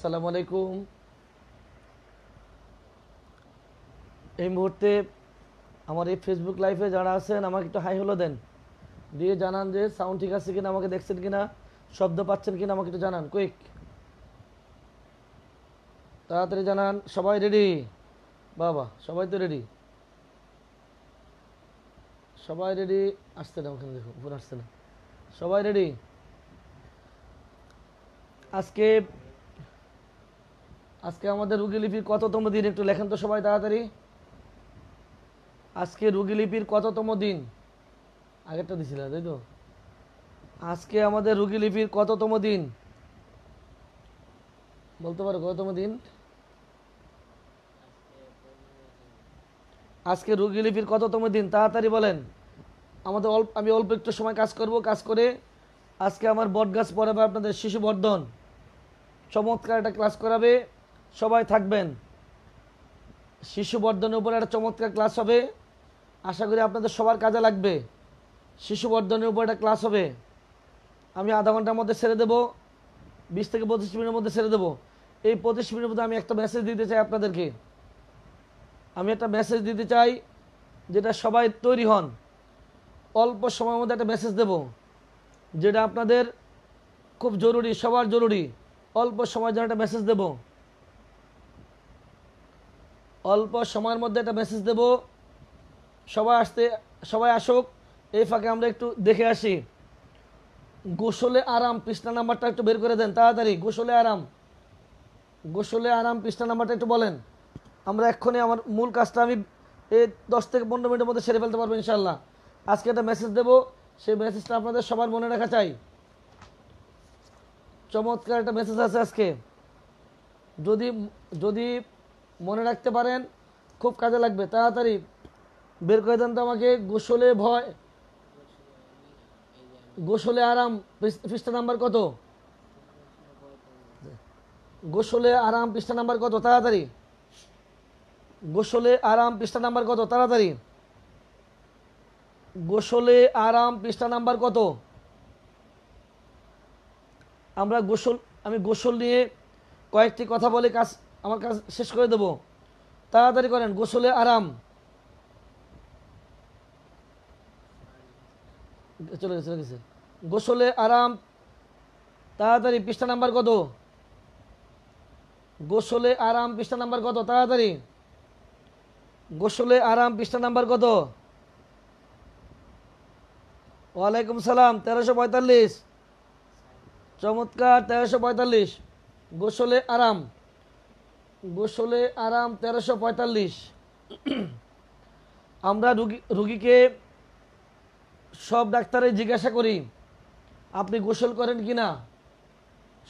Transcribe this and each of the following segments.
আসসালামু আলাইকুম এই মুহূর্তে আমার এই ফেসবুক লাইভে যারা আছেন, আমাকে একটু হাই হলো দেন। দিয়ে জানান যে সাউন্ড ঠিক আছে কিনা, আমাকে দেখছেন কিনা, শব্দ পাচ্ছেন কিনা, আমাকে একটু জানান কুইক তাড়াতাড়ি জানান, সবাই রেডি বাবা, সবাই তো রেডি সবাই রেডি আসছে না ওখানে দেখো উপরে আসছে না। সবাই রেডি আজকে আজকে আমাদের রুগী লিপির কততম দিন? একটু লেখেন তো সবাই তাড়াতাড়ি। আজকে রুগী লিপির কততম দিন? আগেরটা দিছিল, তাই তো? আজকে আমাদের রুগী লিপির কততম দিন? বলতে পারো কততম দিন? আজকে রুগী লিপির কততম দিন? তাড়াতাড়ি বলেন। আমাদের অল্প আমি অল্প একটু সময় কাজ করব, কাজ করে আজকে আমার বটগাছ পড়াবে আপনাদের শিশু বর্ধন চমৎকার একটা ক্লাস করাবে। সবাই থাকবেন। শিশু বর্ধনের উপর একটা চমৎকার ক্লাস হবে। আশা করি আপনাদের সবার কাজে লাগবে। শিশু বর্ধনের উপর একটা ক্লাস হবে। আমি আধা ঘণ্টার মধ্যে ছেড়ে দেবো। বিশ থেকে পঁচিশ মিনিটের মধ্যে ছেড়ে দেবো। এই পঁচিশ মিনিটের মধ্যে আমি একটা মেসেজ দিতে চাই আপনাদেরকে। আমি একটা মেসেজ দিতে চাই যেটা সবাই তৈরি হন। অল্প সময়ের মধ্যে একটা মেসেজ দেব। যেটা আপনাদের খুব জরুরি, সবার জরুরি। অল্প সময়ের জন্য একটা মেসেজ দেব। অল্প সময়ের মধ্যে একটা মেসেজ দেব। সবাই আসতে, সবাই আসুক। এই ফাঁকে আমরা একটু দেখে আসি। গোসলে আরাম, পৃষ্ঠা নাম্বারটা একটু বের করে দেন, তাড়াতাড়ি। গোসলে আরাম। গোসলে আরাম, পৃষ্ঠা নাম্বারটা একটু বলেন। আমরা এক্ষুনি আমার মূল কাজটা আমি এই দশ থেকে পনেরো মিনিটের মধ্যে সেরে ফেলতে পারব ইনশাল্লাহ আজকে একটা মেসেজ দেবো। সেই মেসেজটা আপনাদের সবার মনে রাখা চাই। চমৎকার একটা মেসেজ আছে আজকে। যদি যদি মনে রাখতে পারেন, খুব কাজে লাগবে। তাড়াতাড়ি বের করে দেন তো আমাকে। গোসলে ভয়। গোসলে আরাম। পৃষ্ঠা নাম্বার কত? গোসলে আরাম, পৃষ্ঠা নাম্বার কত? তাড়াতাড়ি। গোসলে আরাম, পৃষ্ঠা নাম্বার কত? তাড়াতাড়ি। গোসলে আরাম, পৃষ্ঠা নাম্বার কত? আমরা গোসল আমি গোসল নিয়ে কয়েকটি কথা বলে কাজ আমার কাজ শেষ করে দেব। তাড়াতাড়ি করেন, গোসলে আরাম। চলে গেছে চলে গেছে। গোসলে আরাম, তাড়াতাড়ি, পৃষ্ঠা নাম্বার কত? গোসলে আরাম, পৃষ্ঠা নাম্বার কত? তাড়াতাড়ি। গোসলে আরাম, পৃষ্ঠা নাম্বার কত? ওয়ালাইকুম সালাম, তেরোশো পঁয়তাল্লিশ। চমৎকার, তেরোশো পঁয়তাল্লিশ। গোসলে আরাম। গোসলে আরাম তেরোশো পঁয়তাল্লিশ। আমরা রুগী, রুগীকে সব ডাক্তারে জিজ্ঞাসা করি, আপনি গোসল করেন কি না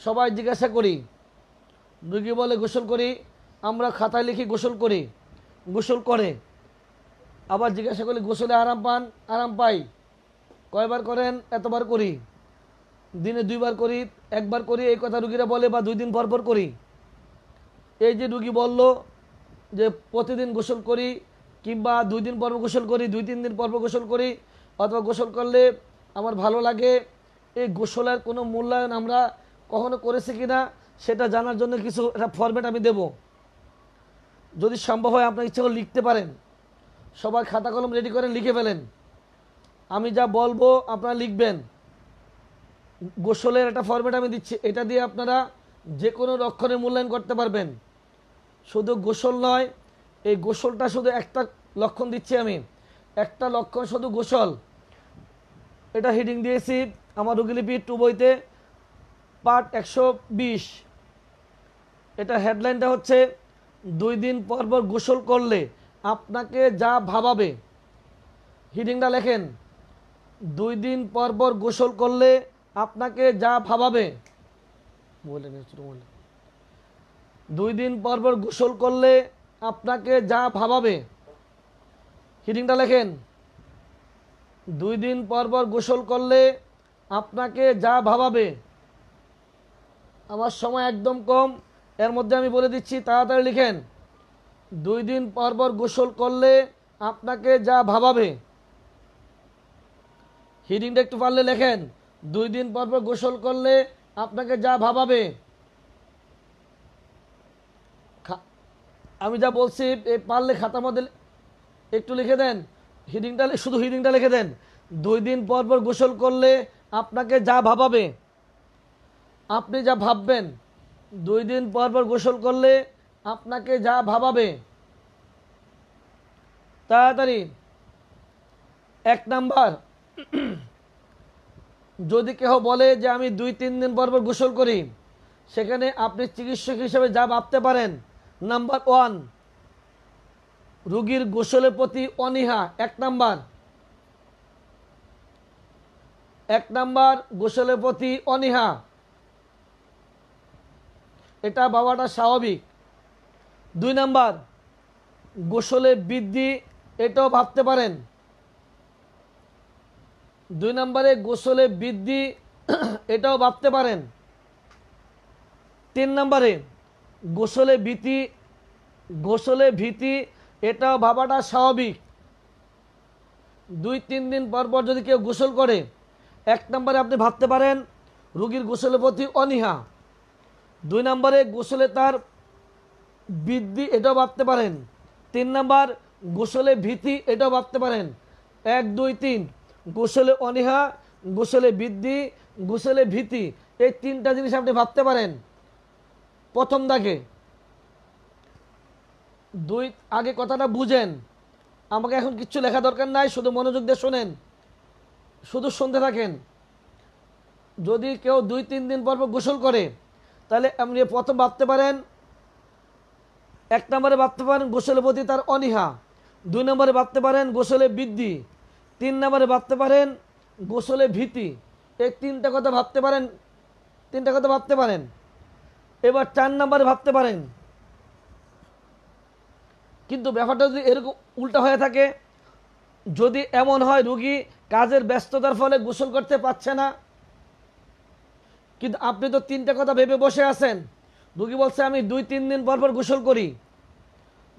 সবাই জিজ্ঞাসা করি। রুগী বলে, গোসল করি। আমরা খাতায় লিখি, গোসল করি। গোসল করে। আবার জিজ্ঞাসা করি, গোসলে আরাম পান? আরাম পাই। কয়বার করেন? এতবার করি। দিনে দুইবার করি। একবার করি। এই কথা রুগীরা বলে বা দুই দিন পর পর করি। এই যে রুগী বলল যে প্রতিদিন গোসল করি কিংবা দুই দিন পর পর গোসল করি, দুই তিন দিন পর পর গোসল করি অথবা গোসল করলে আমার ভালো লাগে, এই গোসলের কোনো মূল্যায়ন আমরা কখনো করেছি কি না সেটা জানার জন্য কিছু একটা ফরম্যাট আমি দেব। যদি সম্ভব হয় আপনার ইচ্ছে করে লিখতে পারেন। সবাই খাতা কলম রেডি করে লিখে ফেলেন। আমি যা বলব আপনারা লিখবেন। গোসলের একটা ফরম্যাট আমি দিচ্ছি। এটা দিয়ে আপনারা যে কোনো লক্ষণের মূল্যায়ন করতে পারবেন। শুধু গোসল নয়, এই গোসলটা শুধু একটা লক্ষণ দিচ্ছি আমি। একটা লক্ষণ শুধু গোসল। এটা হিডিং দিয়েছি আমার রুগীলিপি টু বইতে পার্ট একশো বিশ। এটা হেডলাইনটা হচ্ছে, দুই দিন পর পর গোসল করলে আপনাকে যা ভাবাবে। হিডিংটা লেখেন, দুই দিন পর পর গোসল করলে আপনাকে যা ভাবাবে। বলে বললেন দুই দিন পর পর গোসল করলে আপনাকে যা ভাবাবে। হিডিংটা লেখেন। দুই দিন পর পর গোসল করলে আপনাকে যা ভাবাবে। আমার সময় একদম কম, এর মধ্যে আমি বলে দিচ্ছি, তাড়াতাড়ি লিখেন। দুই দিন পর পর গোসল করলে আপনাকে যা ভাবাবে। হিডিংটা একটু পারলে লেখেন। দুই দিন পর পর গোসল করলে আপনাকে যা ভাবাবে। আমি যা বলছি পারলে খাতার মধ্যে একটু লিখে দেন। হিডিংটা শুধু হিডিংটা লিখে দেন। দুই দিন পর পর গোসল করলে আপনাকে যা ভাবাবে, আপনি যা ভাববেন, দুই দিন পর পর গোসল করলে আপনাকে যা ভাবাবে। তাড়াতাড়ি। এক নাম্বার। যদি কেউ বলে যে আমি দুই, তিন দিন পর পর গোসল করি, সেখানে আপনি চিকিৎসক হিসেবে যা ভাবতে পারেন নাম্বার ওয়ান রুগীর গোসলের প্রতি অনীহা, এক নাম্বার। এক নাম্বার, গোসলের প্রতি অনীহা। এটা বাবাটা স্বাভাবিক। দুই নাম্বার, গোসলে বৃদ্ধি, এটাও ভাবতে পারেন। দুই নম্বরে, গোসলে বৃদ্ধি, এটাও ভাবতে পারেন। তিন নম্বরে গোসলে ভীতি গোসলে ভীতি এটাও ভাবাটা স্বাভাবিক। দুই, তিন দিন পর পর যদি কেউ গোসল করে, এক নম্বরে আপনি ভাবতে পারেন, রুগীর গোসলের প্রতি অনীহা। দুই নম্বরে গোসলে তার বৃদ্ধি, এটাও ভাবতে পারেন। তিন নম্বর, গোসলে ভীতি, এটাও ভাবতে পারেন। এক, দুই, তিন, গোসলে অনীহা, গোসলে বৃদ্ধি, গোসলে ভীতি, এই তিনটা জিনিস আপনি ভাবতে পারেন। প্রথম দাগে, দুই, আগে কথাটা বুঝেন। আমাকে এখন কিচ্ছু লেখা দরকার নাই, শুধু মনোযোগ দিয়ে শোনেন। শুধু শুনতে থাকেন। যদি কেউ দুই, তিন দিন পর গোসল করে, তাহলে আপনি প্রথম ভাবতে পারেন, এক নম্বরে ভাবতে পারেন গোসলের প্রতি তার অনীহা। দুই নম্বরে ভাবতে পারেন গোসলে বৃদ্ধি। তিন নম্বরে ভাবতে পারেন গোসলে ভীতি। এই তিনটা কথা ভাবতে পারেন, তিনটা কথা ভাবতে পারেন। এবার চার নম্বরে ভাবতে পারেন। কিন্তু ব্যাপারটা যদি এরকম উল্টা হয়ে থাকে, যদি এমন হয় রুগী কাজের ব্যস্ততার ফলে গোসল করতে পারছে না, কিন্তু আপনি তো তিনটা কথা ভেবে বসে আছেন। রুগী বলছে, আমি দুই, তিন দিন পর পর গোসল করি।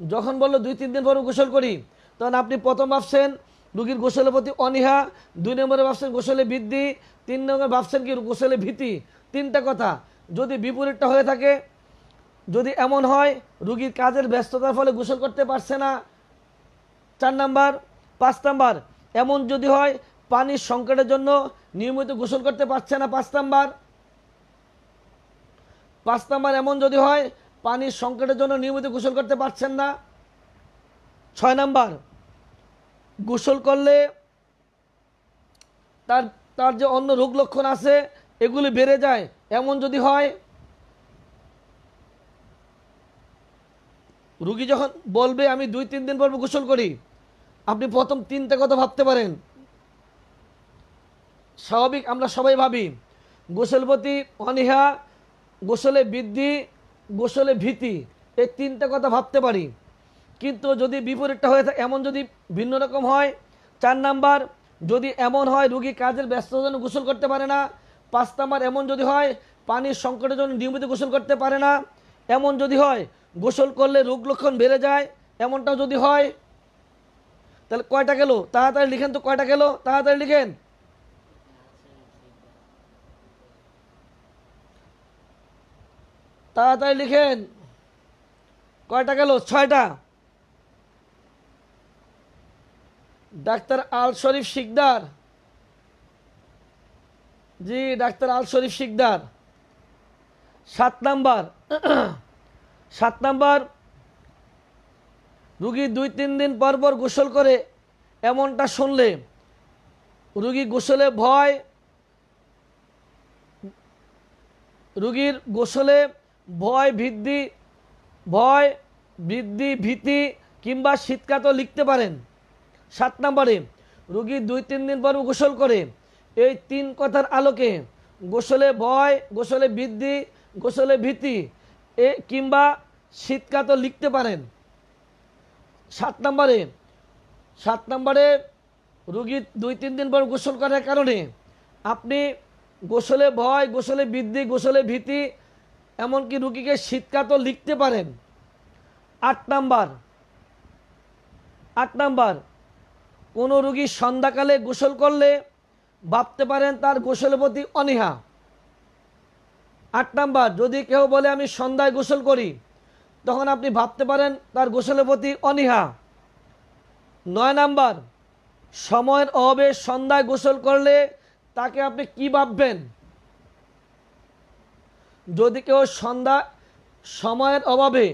যখন বলল, দুই, তিন দিন পর গোসল করি? তখন আপনি প্রথম ভাবছেন রুগীর গোসলের প্রতি অনীহা, দুই নম্বরে ভাবছেন গোসলে বৃদ্ধি, তিন নম্বরে ভাবছেন কি গোসলে ভীতি। তিনটা কথা। যদি বিপরীতটা হয়ে থাকে, যদি এমন হয়, রুগীর কাজের ব্যস্ততার ফলে গোসল করতে পারছে না। চার নাম্বার, পাঁচ নাম্বার, এমন যদি হয়, পানির সংকটের জন্য নিয়মিত গোসল করতে পারছে না, পাঁচ নাম্বার। পাঁচ নাম্বার, এমন যদি হয়, পানির সংকটের জন্য নিয়মিত গোসল করতে পারছেন না। ছয় নাম্বার, গোসল করলে তার তার যে অন্য রোগ লক্ষণ আছে, এগুলি বেড়ে যায়। এমন যদি হয়, রুগী যখন বলবে, আমি দুই, তিন দিন পর গোসল করি, আপনি প্রথম তিনটে কথা ভাবতে পারেন। স্বাভাবিক, আমরা সবাই ভাবি, গোসল প্রতি অনীহা, গোসলে বৃদ্ধি, গোসলে ভীতি, এই তিনটে কথা ভাবতে পারি। কিন্তু যদি বিপরীতটা হয়ে থাকে, এমন যদি ভিন্ন রকম হয়, চার নাম্বার, যদি এমন হয়, রুগী কাজের ব্যস্ততার জন্য গোসল করতে পারে না পাঁচ নাম্বার এমন যদি হয়, পানির সংকটের জন্য নিয়মিত গোসল করতে পারে না। এমন যদি হয়, গোসল করলে রোগ লক্ষণ বেড়ে যায়। এমনটাও যদি হয়, তাহলে কয়টা গেল? তাড়াতাড়ি লিখেন তো কয়টা গেল? তাড়াতাড়ি লিখেন। তাড়াতাড়ি লিখেন। কয়টা গেল? ছয়টা। ডাক্তার আল শরীফ শিকদার। জি, ডাক্তার আল শরীফ শিকদার। সাত নাম্বার। সাত নাম্বার। রুগী দুই, তিন দিন পর পর গোসল করে, এমনটা শুনলে রুগী গোসলে ভয়, রুগীর গোসলে ভয় বৃদ্ধি ভয়, বৃদ্ধি, ভীতি কিংবা শীতকাতও লিখতে পারেন। সাত নম্বরে, রুগী দুই, তিন দিন পর গোসল করে এই তিন কথার আলোকে গোসলে ভয়, গোসলে বৃদ্ধি, গোসলে ভীতি, এ কিংবা শীতকাতও লিখতে পারেন। সাত নম্বরে সাত নম্বরে রুগী দুই, তিন দিন পর গোসল করার কারণে আপনি গোসলে ভয়, গোসলে বৃদ্ধি, গোসলে ভীতি, এমনকি রুগীকে শীতকাতও লিখতে পারেন। আট নাম্বার আট নাম্বার, কোনো রুগী সন্ধ্যাকালে গোসল করলে ভাবতে পারেন তার গোসলের প্রতি অনীহা। আট নাম্বার, যদি কেউ বলে, আমি সন্ধ্যায় গোসল করি, তখন আপনি ভাবতে পারেন তার গোসলের প্রতি অনীহা। নয় নাম্বার, সময়ের অভাবে সন্ধ্যায় গোসল করলে তাকে আপনি কি ভাববেন? যদি কেউ সন্ধ্যা, সময়ের অভাবে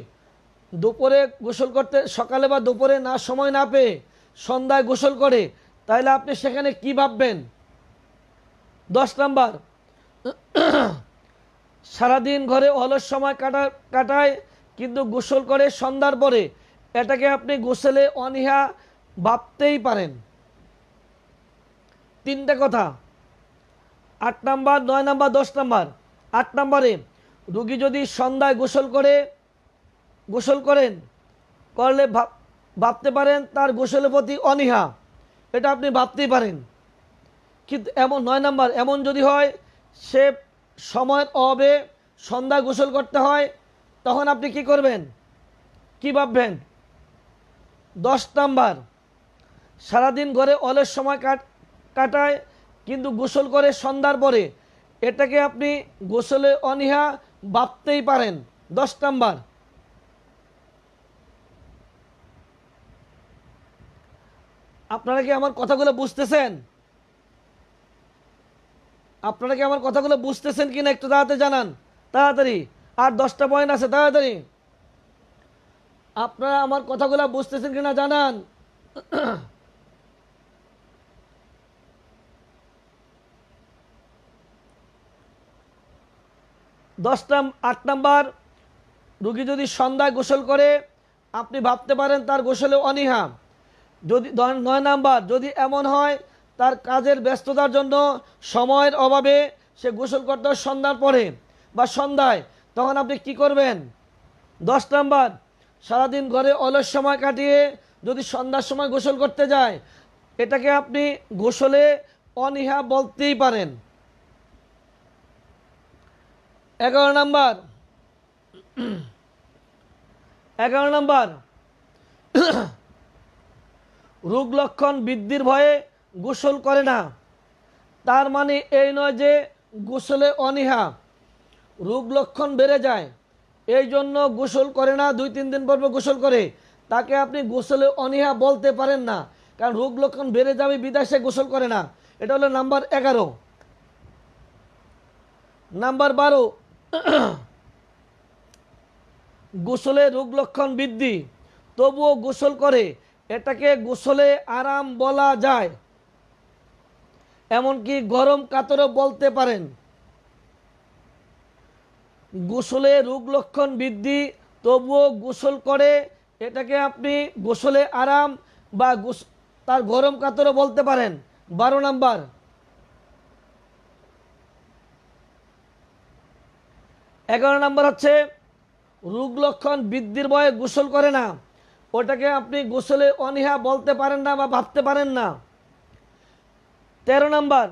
দুপুরে গোসল করতে, সকালে বা দুপুরে না সময় না পেয়ে সন্ধ্যায় গোসল করে, তাহলে আপনি সেখানে কি ভাববেন? দশ নাম্বার। সারাদিন ঘরে অলস সময় কাটা, কাটায়, কিন্তু গোসল করে সন্ধ্যার পরে এটাকে আপনি গোসলে অনীহা ভাবতেই পারেন। তিনটে কথা। আট নাম্বার, নয় নাম্বার, দশ নাম্বার। আট নাম্বারে, রুগী যদি সন্ধ্যায় গোসল করে, গোসল করেন, করলে ভাব- ভাবতে পারেন তার গোসলের প্রতি অনীহা। এটা আপনি ভাবতেই পারেন। কিন্তু এমন নয় নাম্বার, এমন যদি হয়, সে সময়ের অভাবে সন্ধ্যা গোসল করতে হয়, তখন আপনি কি করবেন? কি ভাববেন? দশ নাম্বার, সারাদিন ঘরে অলের সময় কাট, কাটায়, কিন্তু গোসল করে সন্ধ্যার পরে, এটাকে আপনি গোসলে অনীহা ভাবতেই পারেন। দশ নাম্বার, আপনারা কি আমার কথাগুলো বুঝতেছেন? আপনারা কি আমার কথাগুলো বুঝতেছেন কিনা একটু তাড়াতাড়ি জানান? তাড়াতাড়ি। আর দশটা পয়েন্ট আছে, তাড়াতাড়ি। আপনারা আমার কথাগুলো বুঝতেছেন কিনা জানান? দশটা, আট নাম্বার। রুগী যদি সন্ধ্যায় গোসল করে, আপনি ভাবতে পারেন তার গোসলে অনীহা। যদি নয় নাম্বার, যদি এমন হয় তার কাজের ব্যস্ততার জন্য সময়ের অভাবে সে গোসল করতে সন্ধ্যার পরে বা সন্ধ্যায় তখন আপনি কি করবেন? দশ নাম্বার, সারাদিন ঘরে অলস সময় কাটিয়ে যদি সন্ধ্যার সময় গোসল করতে যায়, এটাকে আপনি গোসলে অনীহা বলতেই পারেন। এগারো নাম্বার এগারো নাম্বার, রোগ লক্ষণ বৃদ্ধির ভয়ে গোসল করে না। তার মানে এই নয় যে গোসলে অনীহা, রোগ লক্ষণ বেড়ে যায়। এই জন্য গোসল করে না, দুই তিন দিন পর গোসল করে। তাকে আপনি গোসলে অনীহা বলতে পারেন না, কারণ রোগ লক্ষণ বেড়ে যাবে বিদেশে গোসল করে না। এটা হলো নাম্বার এগারো। নাম্বার বারো, গোসলে রোগ লক্ষণ বৃদ্ধি, তবুও গোসল করে। এটাকে গোসলে আরাম বলা যায়। এমনকি গরম কাতরও বলতে পারেন। গোসলে রোগ লক্ষণ বৃদ্ধি, তবুও গোসল করে, এটাকে আপনি গোসলে আরাম বা তার গরম কাতরও বলতে পারেন। বারো নাম্বার। এগারো নাম্বার হচ্ছে, রোগ লক্ষণ বৃদ্ধির ভয়ে গোসল করে না। ওটাকে আপনি গোসলে অনীহা বলতে পারেন না বা ভাবতে পারেন না। তেরো নাম্বার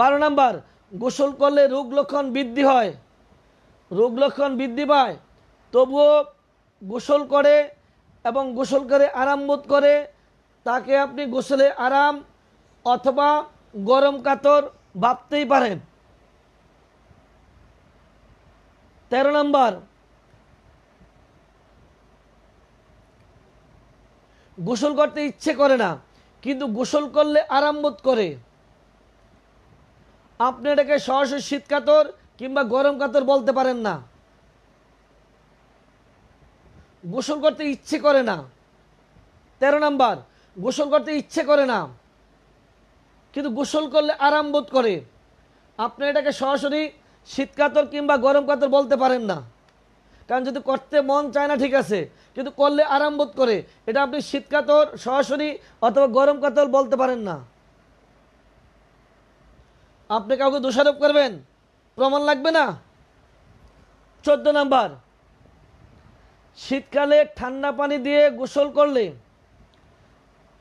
বারো নাম্বার, গোসল করলে রোগ লক্ষণ বৃদ্ধি হয়। রোগ লক্ষণ বৃদ্ধি পায়। তবুও গোসল করে এবং গোসল করে আরাম বোধ করে, তাকে আপনি গোসলে আরাম অথবা গরম কাতর ভাবতেই পারেন। তেরো নম্বর, গোসল করতে ইচ্ছে করে না। কিন্তু গোসল করলে আরাম বোধ করে। আপনি এটাকে সরাসরি শীত কাতর কিংবা গরম কাতর বলতে পারেন না। গোসল করতে ইচ্ছে করে না। তেরো নাম্বার, গোসল করতে ইচ্ছে করে না। কিন্তু গোসল করলে আরাম বোধ করে। আপনি এটাকে সরাসরি শীত কাতর কিংবা গরম কাতর বলতে পারেন না। কারণ যদি করতে মন চায় না, ঠিক আছে। কিন্তু করলে আরাম বোধ করে। এটা আপনি শীতকাতর সরাসরি অথবা গরম কাতর বলতে পারেন না। আপনি কাউকে দোষারোপ করবেন? প্রমাণ লাগবে না? চোদ্দ নাম্বার। শীতকালে ঠান্ডা পানি দিয়ে গোসল করলে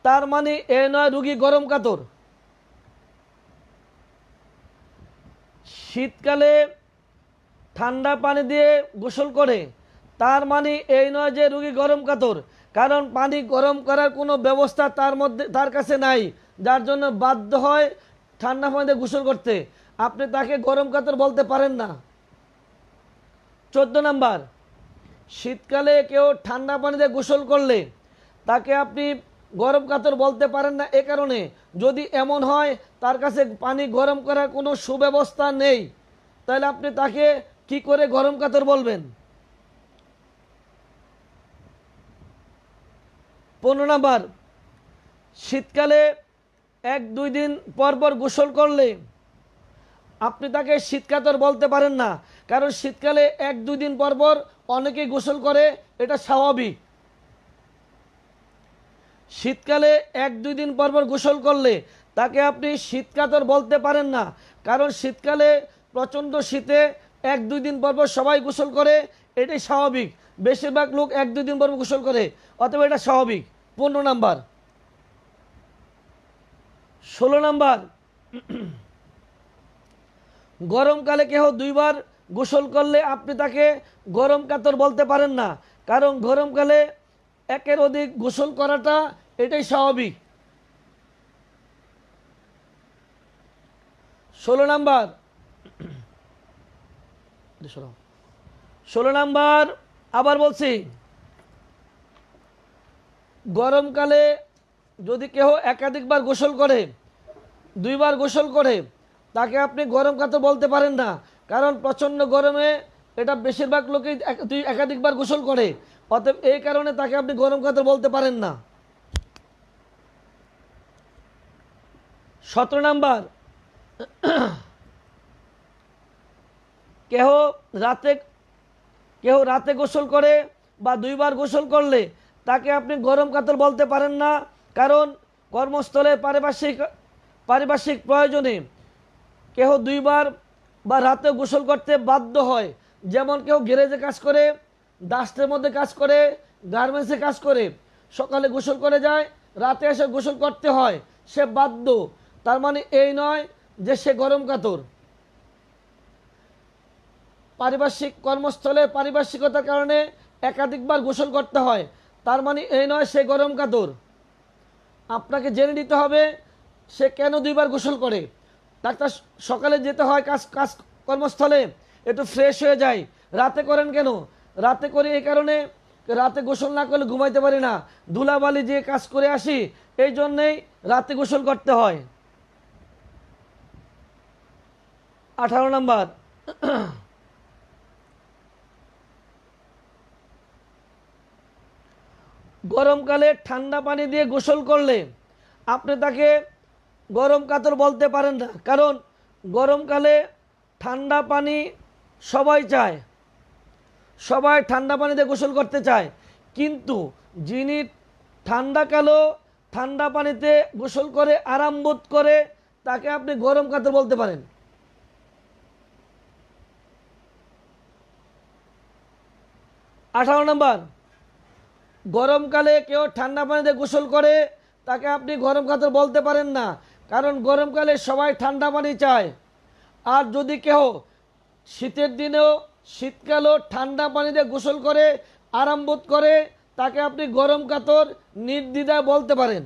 তার মানে এ নয় রুগী গরম কাতর। শীতকালে ঠান্ডা পানি দিয়ে গোসল করে। তার মানে এই নয় যে রুগী গরম কাতর, কারণ পানি গরম করার কোনো ব্যবস্থা তার মধ্যে, তার কাছে নাই, যার জন্য বাধ্য হয় ঠান্ডা পানি দিয়ে গোসল করতে। আপনি তাকে গরম কাতর বলতে পারেন না। চোদ্দ নাম্বার, শীতকালে কেউ ঠান্ডা পানিতে গোসল করলে তাকে আপনি গরম কাতর বলতে পারেন না। এ কারণে যদি এমন হয়, তার কাছে পানি গরম করার কোনো সুব্যবস্থা নেই। তাহলে আপনি তাকে কি করে গরম কাতর বলবেন? পনেরো নাম্বার, শীতকালে এক দুই দিন পর পর গোসল করলে আপনি তাকে শীতকাতর বলতে পারেন না, কারণ শীতকালে এক দুই দিন পর পর অনেকেই গোসল করে, এটা স্বাভাবিক। শীতকালে এক দুই দিন পর পর গোসল করলে তাকে আপনি শীতকাতর বলতে পারেন না, কারণ শীতকালে প্রচণ্ড শীতে এক, দুই দিন পর পর সবাই গোসল করে, এটাই স্বাভাবিক। বেশিরভাগ লোক এক, দুই দিন পর গোসল করে অথবা এটা স্বাভাবিক। পনেরো নাম্বার। ষোলো নাম্বার। গরমকালে কেহ দুইবার গোসল করলে আপনি তাকে গরম কাতর বলতে পারেন না, কারণ গরমকালে একের অধিক গোসল করাটা এটাই স্বাভাবিক। ষোলো নাম্বার। ষোলো নাম্বার, আবার বলছি, গরমকালে যদি কেহ একাধিকবার গোসল করে, দুইবার গোসল করে, তাকে আপনি গরম কাতর বলতে পারেন না, কারণ প্রচণ্ড গরমে এটা বেশিরভাগ লোকেই দুই, একাধিকবার গোসল করে, অতএব এই কারণে তাকে আপনি গরম কাতর বলতে পারেন না। সতেরো নাম্বার কেহ রাতে কেউ রাতে গোসল করে বা দুইবার গোসল করলে তাকে আপনি গরম কাতর বলতে পারেন না, কারণ কর্মস্থলে পারিপার্শ্বিক পারিপার্শ্বিক প্রয়োজনে কেহ দুইবার বা রাতে গোসল করতে বাধ্য হয়। যেমন কেউ গ্যারেজে কাজ করে, ডাস্টের মধ্যে কাজ করে, গার্মেন্টসে কাজ করে, সকালে গোসল করে যায়, রাতে এসে গোসল করতে হয়, সে বাধ্য। তার মানে এই নয় যে সে গরম কাতর। পারিপার্শ্বিক কর্মস্থলে পারিপার্শ্বিকতার কারণে একাধিকবার গোসল করতে হয়। তার মানে এই নয় সে গরম কাতর আপনাকে জেনে নিতে হবে, সে কেন দুইবার গোসল করে? ডাক্তার, সকালে যেতে হয় কাজ কাজ কর্মস্থলে, একটু ফ্রেশ হয়ে যায়। রাতে করেন কেন? রাতে করি এই কারণে রাতে গোসল না করলে ঘুমাইতে পারি না। ধুলাবালি যে কাজ করে আসি, এই জন্যেই রাতে গোসল করতে হয়। আঠারো নাম্বার। গরমকালে ঠান্ডা পানি দিয়ে গোসল করলে আপনি তাকে গরম কাতর বলতে পারেন না। কারণ গরমকালে ঠান্ডা পানি সবাই চায়। সবাই ঠান্ডা পানিতে গোসল করতে চায়। কিন্তু যিনি ঠান্ডা কালো, ঠান্ডা পানিতে গোসল করে, আরাম বোধ করে, তাকে আপনি গরম কাতর বলতে পারেন। আঠারো নম্বর গরমকালে কেউ ঠান্ডা পানিতে গোসল করে, তাকে আপনি গরম কাতর বলতে পারেন না, কারণ গরমকালে সবাই ঠান্ডা পানি চায়। আর যদি কেউ শীতের দিনেও শীতকালও ঠান্ডা পানিতে গোসল করে, আরাম বোধ করে, তাকে আপনি গরম কাতর নির্দ্বিধায় বলতে পারেন।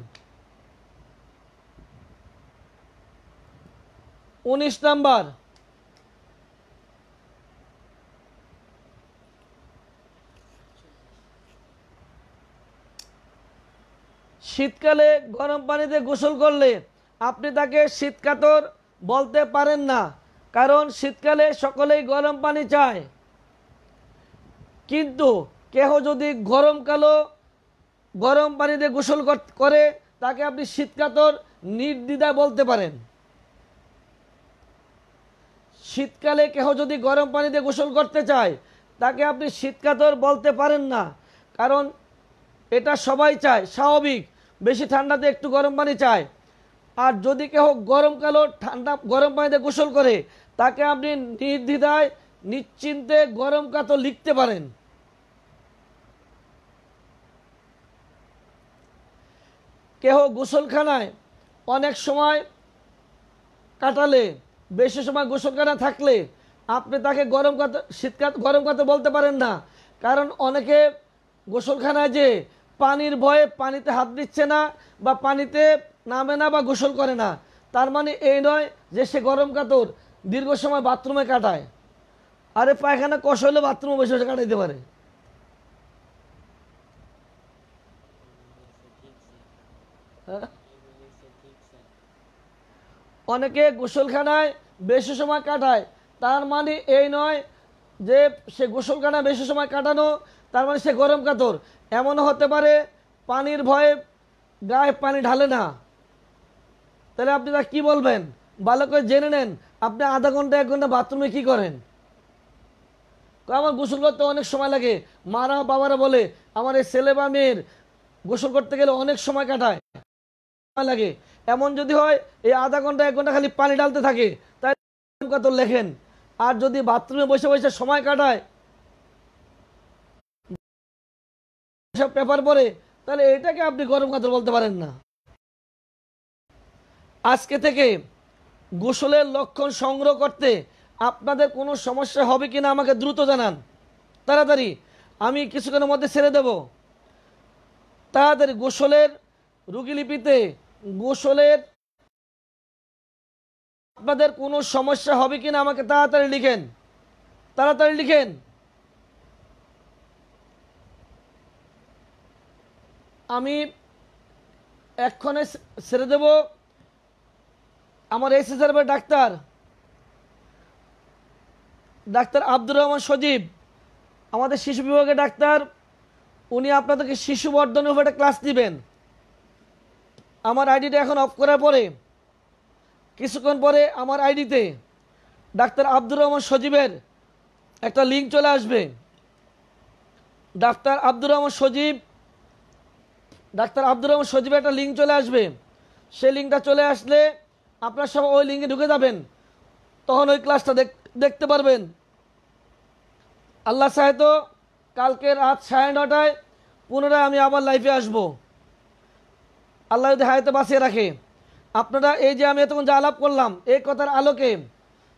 উনিশ নাম্বার শীতকালে গরম পানিতে গোসল করলে আপনি তাকে শীতকাতর বলতে পারেন না, কারণ শীতকালে সকলেই গরম পানি চায়। কিন্তু কেহ যদি গরমকালও গরম পানিতে গোসল কর- তাকে আপনি শীতকাতর নির্দ্বিধায় বলতে পারেন। শীতকালে কেহ যদি গরম পানিতে গোসল করতে চায়, তাকে আপনি শীতকাতর বলতে পারেন না, কারণ এটা সবাই চায়, স্বাভাবিক। বেশি ঠান্ডাতে একটু গরম পানি চায় আর যদি কেউ গরমকালও ঠান্ডা গরম পানিতে গোসল করে, তাকে আপনি নির্দ্বিধায়, নিশ্চিন্তে গরম কাতর লিখতে পারেন। কেহ গোসলখানায় অনেক সময় কাটালে, বেশি সময় গোসলখানা থাকলে, আপনি তাকে গরম কাতর শীতকাল গরম কাতর বলতে পারেন না। কারণ অনেকে গোসলখানায় যে পানির ভয়ে পানিতে হাত দিচ্ছে না বা পানিতে নামে না বা গোসল করে না। তার মানে এই নয় যে সে গরম কাতর, দীর্ঘ সময় বাথরুমে কাটায়। আরে পায়খানা কষ হলে বাথরুমে বসে বসে কাটাইতে পারে। হ্যাঁ? অনেকে গোসলখানায় বেশি সময় কাটায়। তার মানে এই নয় যে সে গোসলখানায় বেশি সময় কাটানো তার মানে সে গরম কাতর। এমনও হতে পারে পানির ভয়ে গায়ে পানি ঢালে না। তাহলে আপনি তা কী বলবেন? ভালো করে জেনে নেন, আপনি আধা ঘণ্টা, এক ঘণ্টা বাথরুমে কি করেন? আমার গোসল করতে অনেক সময় লাগে। মারা বাবারা বলে, আমার এই ছেলে বা মেয়ের গোসল করতে গেলে অনেক সময় কাটায়। সময় লাগে। এমন যদি হয়, এই আধা ঘণ্টা, এক ঘণ্টা খালি পানি ঢালতে থাকে তাই লেখেন। আর যদি বাথরুমে বসে বসে সময় কাটায় সব পেপার পরে তাহলে এটাকে আপনি গরম কাতর বলতে পারেন না। আজকে থেকে গোসলের লক্ষণ সংগ্রহ করতে আপনাদের কোনো সমস্যা হবে কিনা আমাকে দ্রুত জানান। তাড়াতাড়ি, আমি কিছুক্ষণের মধ্যে ছেড়ে দেব। তাড়াতাড়ি গোসলের রুগীলিপিতে গোসলের আপনাদের কোনো সমস্যা হবে কিনা আমাকে তাড়াতাড়ি লিখেন। তাড়াতাড়ি লিখেন। আমি এক্ষণে ছেড়ে দেব। আমার এসে সার্ভের ডাক্তার ডাক্তার আব্দুর রহমান সজীব, আমাদের শিশু বিভাগের ডাক্তার, উনি আপনাদেরকে শিশু বর্ধনের উপর একটা ক্লাস দিবেন। আমার আইডিটা এখন অফ করার পরে, কিছুক্ষণ পরে আমার আইডিতে ডাক্তার আব্দুর রহমান সজীবের একটা লিঙ্ক চলে আসবে। ডাক্তার আব্দুর রহমান সজীব ডাক্তার আব্দুর রহমান সজীবের একটা লিঙ্ক চলে আসবে। সেই লিঙ্কটা চলে আসলে আপনার সব ওই লিঙ্কে ঢুকে যাবেন। তখন ওই ক্লাসটা দেখ দেখতে পারবেন। আল্লাহ সাহেব কালকে রাত সাড়ে নটায় পুনরায় আমি আবার লাইফে আসব। আল্লাহ যদি হায়াতে বাঁচিয়ে রাখে। আপনারা এই যে আমি এতক্ষণ যা আলাপ করলাম, এই কথার আলোকে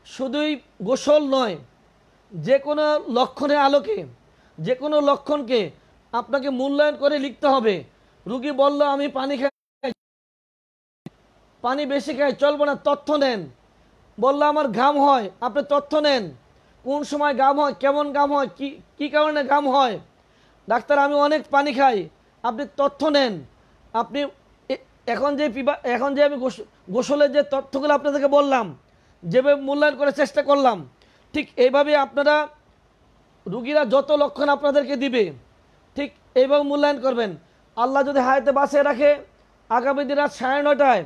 শুধুই গোসল নয়, যে কোনো লক্ষণের আলোকে, যে কোনো লক্ষণকে আপনাকে মূল্যায়ন করে লিখতে হবে। রুগী বলল, আমি পানি খাই পানি বেশি খাই চলবো না, তথ্য নেন। বলল, আমার ঘাম হয়, আপনি তথ্য নেন। কোন সময় ঘাম হয়, কেমন ঘাম হয়, কি, কী কারণে ঘাম হয়? ডাক্তার, আমি অনেক পানি খাই, আপনি তথ্য নেন। আপনি এখন যে পিবা, এখন যে আমি গোস- গোসলের যে তথ্যগুলো আপনাদেরকে বললাম, যেভাবে মূল্যায়ন করার চেষ্টা করলাম, ঠিক এইভাবে আপনারা রুগীরা যত লক্ষণ আপনাদেরকে দিবে, ঠিক এইভাবে মূল্যায়ন করবেন। আল্লাহ যদি হায়াতে বাঁচিয়ে রাখে, আগামী দিন রাত সাড়ে নটায়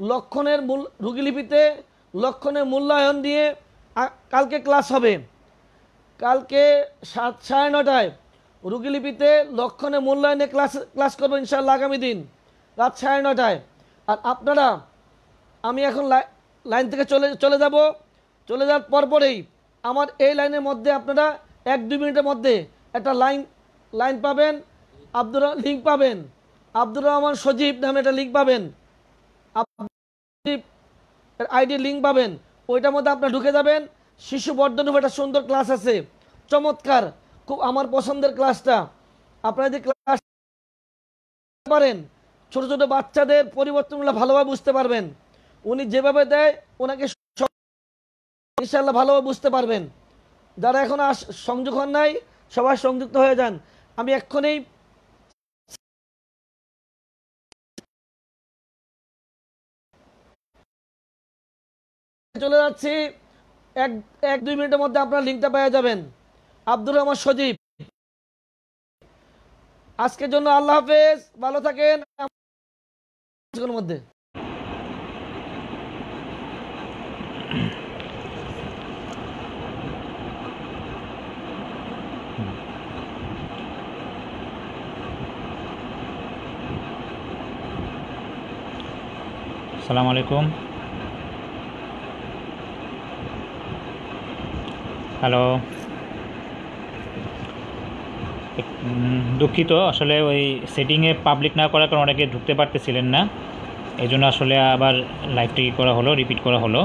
লক্ষণের মূল রুগীলিপিতে, লক্ষণের মূল্যায়ন দিয়ে কালকে ক্লাস হবে। কালকে সাত, সাড়ে নটায় রুগীলিপিতে লক্ষণে মূল্যায়নে ক্লাস ক্লাস করব ইনশাল্লাহ আগামী দিন, রাত সাড়ে নটায় আর আপনারা, আমি এখন লাই- লাইন থেকে চলে চলে যাব। চলে যাওয়ার পরপরেই আমার এই লাইনের মধ্যে আপনারা এক, দুই মিনিটের মধ্যে একটা লাইন লাইন পাবেন। আব্দুর লিঙ্ক পাবেন। আব্দুর রহমান সজীব নামে একটা লিঙ্ক পাবেন। আইডি লিঙ্ক পাবেন। ওইটার মধ্যে আপনার ঢুকে যাবেন। শিশু বর্ধন একটা সুন্দর ক্লাস আছে। চমৎকার। খুব আমার পছন্দের ক্লাসটা আপনারা যদি ক্লাস পারেন, ছোট ছোট বাচ্চাদের পরিবর্তনগুলো ভালোভাবে বুঝতে পারবেন। উনি যেভাবে দেয়, ওনাকে ইনশাল্লাহ ভালোভাবে বুঝতে পারবেন। যারা এখন সংযোগ হন নাই, সবাই সংযুক্ত হয়ে যান। আমি এক্ষুনি চলে যাচ্ছি। এক এক, দুই মিনিটের মধ্যে আপনার লিঙ্কটা পেয়ে যাবেন। আব্দুর রহমান সজীব। আজকের জন্য আল্লাহ হাফেজ। ভালো থাকেন। মধ্যে। সালাম আলাইকুম। হ্যালো। দুঃখিত, আসলে ওই সেটিংয়ে পাবলিক না করার কারণে অনেকে ঢুকতে পারতেছিলেন না। এই জন্য আসলে আবার লাইভটি করা হলো রিপিট করা হলো।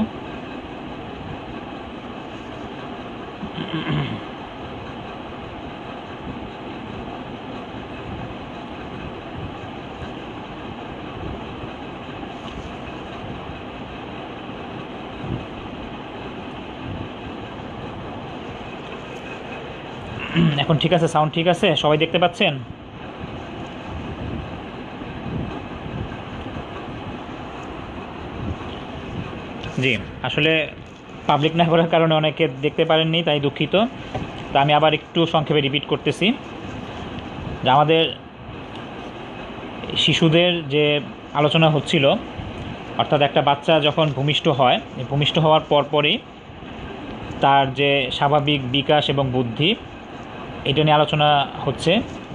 এখন ঠিক আছে সাউন্ড ঠিক আছে? সবাই দেখতে পাচ্ছেন? জি, আসলে পাবলিক না করার কারণে অনেকে দেখতে পারেননি, তাই দুঃখিত। তা আমি আবার একটু সংক্ষেপে রিপিট করতেছি। যে আমাদের শিশুদের যে আলোচনা হচ্ছিল, অর্থাৎ একটা বাচ্চা যখন ভূমিষ্ঠ হয় ভূমিষ্ঠ হওয়ার পরপরই তার যে স্বাভাবিক বিকাশ এবং বুদ্ধি এটা নিয়ে আলোচনা হচ্ছে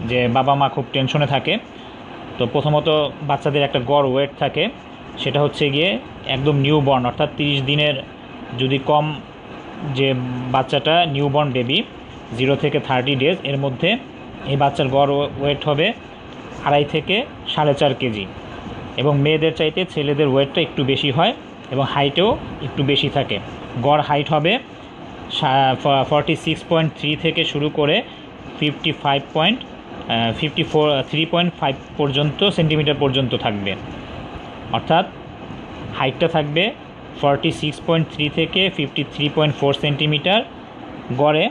যে বাবা মা খুব টেনশনে থাকে। তো প্রথমত বাচ্চাদের একটা গড় ওয়েট থাকে, সেটা হচ্ছে গিয়ে একদম নিউবর্ন, অর্থাৎ তিরিশ দিনের যদি কম যে বাচ্চাটা নিউবর্ন বেবি, জিরো থেকে থার্টি ডেজ, এর মধ্যে এই বাচ্চার গড় ওয়েট হবে আড়াই থেকে সাড়ে চার কেজি। এবং মেয়েদের চাইতে ছেলেদের ওয়েটটা একটু বেশি হয় এবং হাইটেও একটু বেশি থাকে। গড় হাইট হবে ফর্টি সিক্স পয়েন্ট থ্রি থেকে শুরু করে fifty five point fifty four three point five পর্যন্ত সেন্টিমিটার পর্যন্ত থাকবে। অর্থাৎ হাইটটা থাকবে ফর্টি সিক্স পয়েন্ট থ্রি থেকে fifty three point four centimetre গড়ে,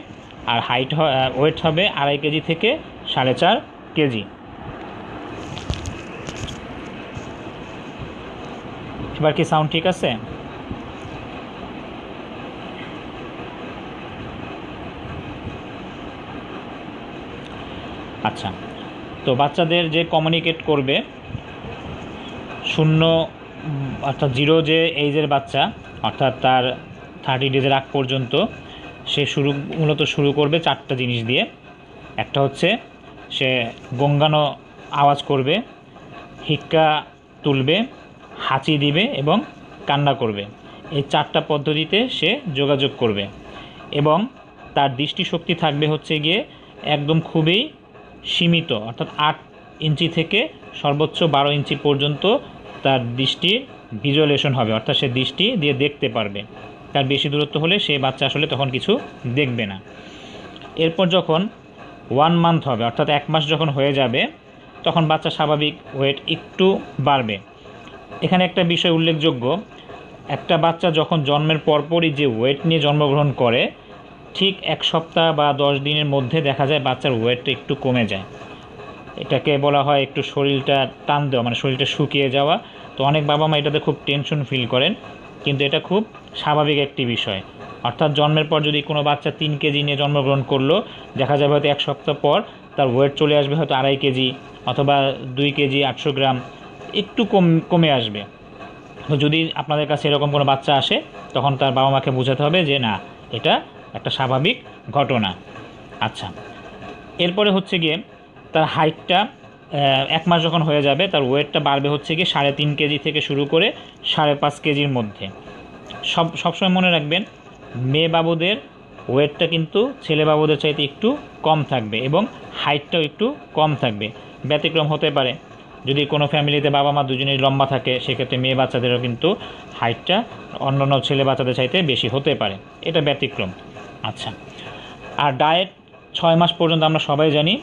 আর হাইট ওয়েট হবে আড়াই কেজি থেকে সাড়ে চার কেজি। এবার কি সাউন্ড ঠিক আছে? আচ্ছা। তো বাচ্চাদের যে কমিউনিকেট করবে, শূন্য, অর্থাৎ জিরো যে এইজের বাচ্চা, অর্থাৎ তার থার্টি ডেজের আগ পর্যন্ত, সে শুরু, মূলত শুরু করবে চারটা জিনিস দিয়ে। একটা হচ্ছে, সে গঙ্গানো আওয়াজ করবে, হিক্কা তুলবে, হাঁচি দিবে এবং কান্না করবে। এই চারটা পদ্ধতিতে সে যোগাযোগ করবে। এবং তার দৃষ্টিশক্তি থাকবে হচ্ছে গিয়ে একদম খুবই সীমিত, অর্থাৎ আট ইঞ্চি থেকে সর্বোচ্চ বারো ইঞ্চি পর্যন্ত তার দৃষ্টির ভিজুয়ালেশন হবে, অর্থাৎ সে দৃষ্টি দিয়ে দেখতে পারবে। তার বেশি দূরত্ব হলে সে বাচ্চা আসলে তখন কিছু দেখবে না। এরপর যখন ওয়ান মান্থ হবে, অর্থাৎ এক মাস যখন হয়ে যাবে, তখন বাচ্চা স্বাভাবিক ওয়েট একটু বাড়বে। এখানে একটা বিষয় উল্লেখযোগ্য, একটা বাচ্চা যখন জন্মের পরপরই যে ওয়েট নিয়ে জন্মগ্রহণ করে ঠিক এক সপ্তাহ বা দশ দিনের মধ্যে দেখা যায় বাচ্চার ওয়েটটা একটু কমে যায়। এটাকে বলা হয় একটু শরীরটা টান দেওয়া মানে শরীরটা শুকিয়ে যাওয়া। তো অনেক বাবা মা এটাতে খুব টেনশন ফিল করেন। কিন্তু এটা খুব স্বাভাবিক একটি বিষয়। অর্থাৎ জন্মের পর যদি কোনো বাচ্চা তিন কেজি নিয়ে জন্মগ্রহণ করল, দেখা যাবে হয়তো এক সপ্তাহ পর তার ওয়েট চলে আসবে হয়তো আড়াই কেজি অথবা দুই কেজি আটশো গ্রাম, একটু কম, কমে আসবে। তো যদি আপনাদের কাছে এরকম কোনো বাচ্চা আসে, তখন তার বাবা মাকে বোঝাতে হবে যে না, এটা একটা স্বাভাবিক ঘটনা। আচ্ছা এরপরে হচ্ছে গিয়ে তার হাইটটা এক মাস যখন হয়ে যাবে, তার ওয়েটটা বাড়বে হচ্ছে গিয়ে সাড়ে তিন কেজি থেকে শুরু করে সাড়ে পাঁচ কেজির মধ্যে। সব, সবসময় মনে রাখবেন, মেয়ে বাবুদের ওয়েটটা কিন্তু ছেলে বাবুদের চাইতে একটু কম থাকবে এবং হাইটটাও একটু কম থাকবে। ব্যতিক্রম হতে পারে। যদি কোনো ফ্যামিলিতে বাবা মা দুজনেই লম্বা থাকে, সেক্ষেত্রে মেয়ে বাচ্চাদেরও কিন্তু হাইটটা অন্যান্য ছেলে বাচ্চাদের চাইতে বেশি হতে পারে। এটা ব্যতিক্রম। আচ্ছা। আর ডায়েট ছয় মাস পর্যন্ত আমরা সবাই জানি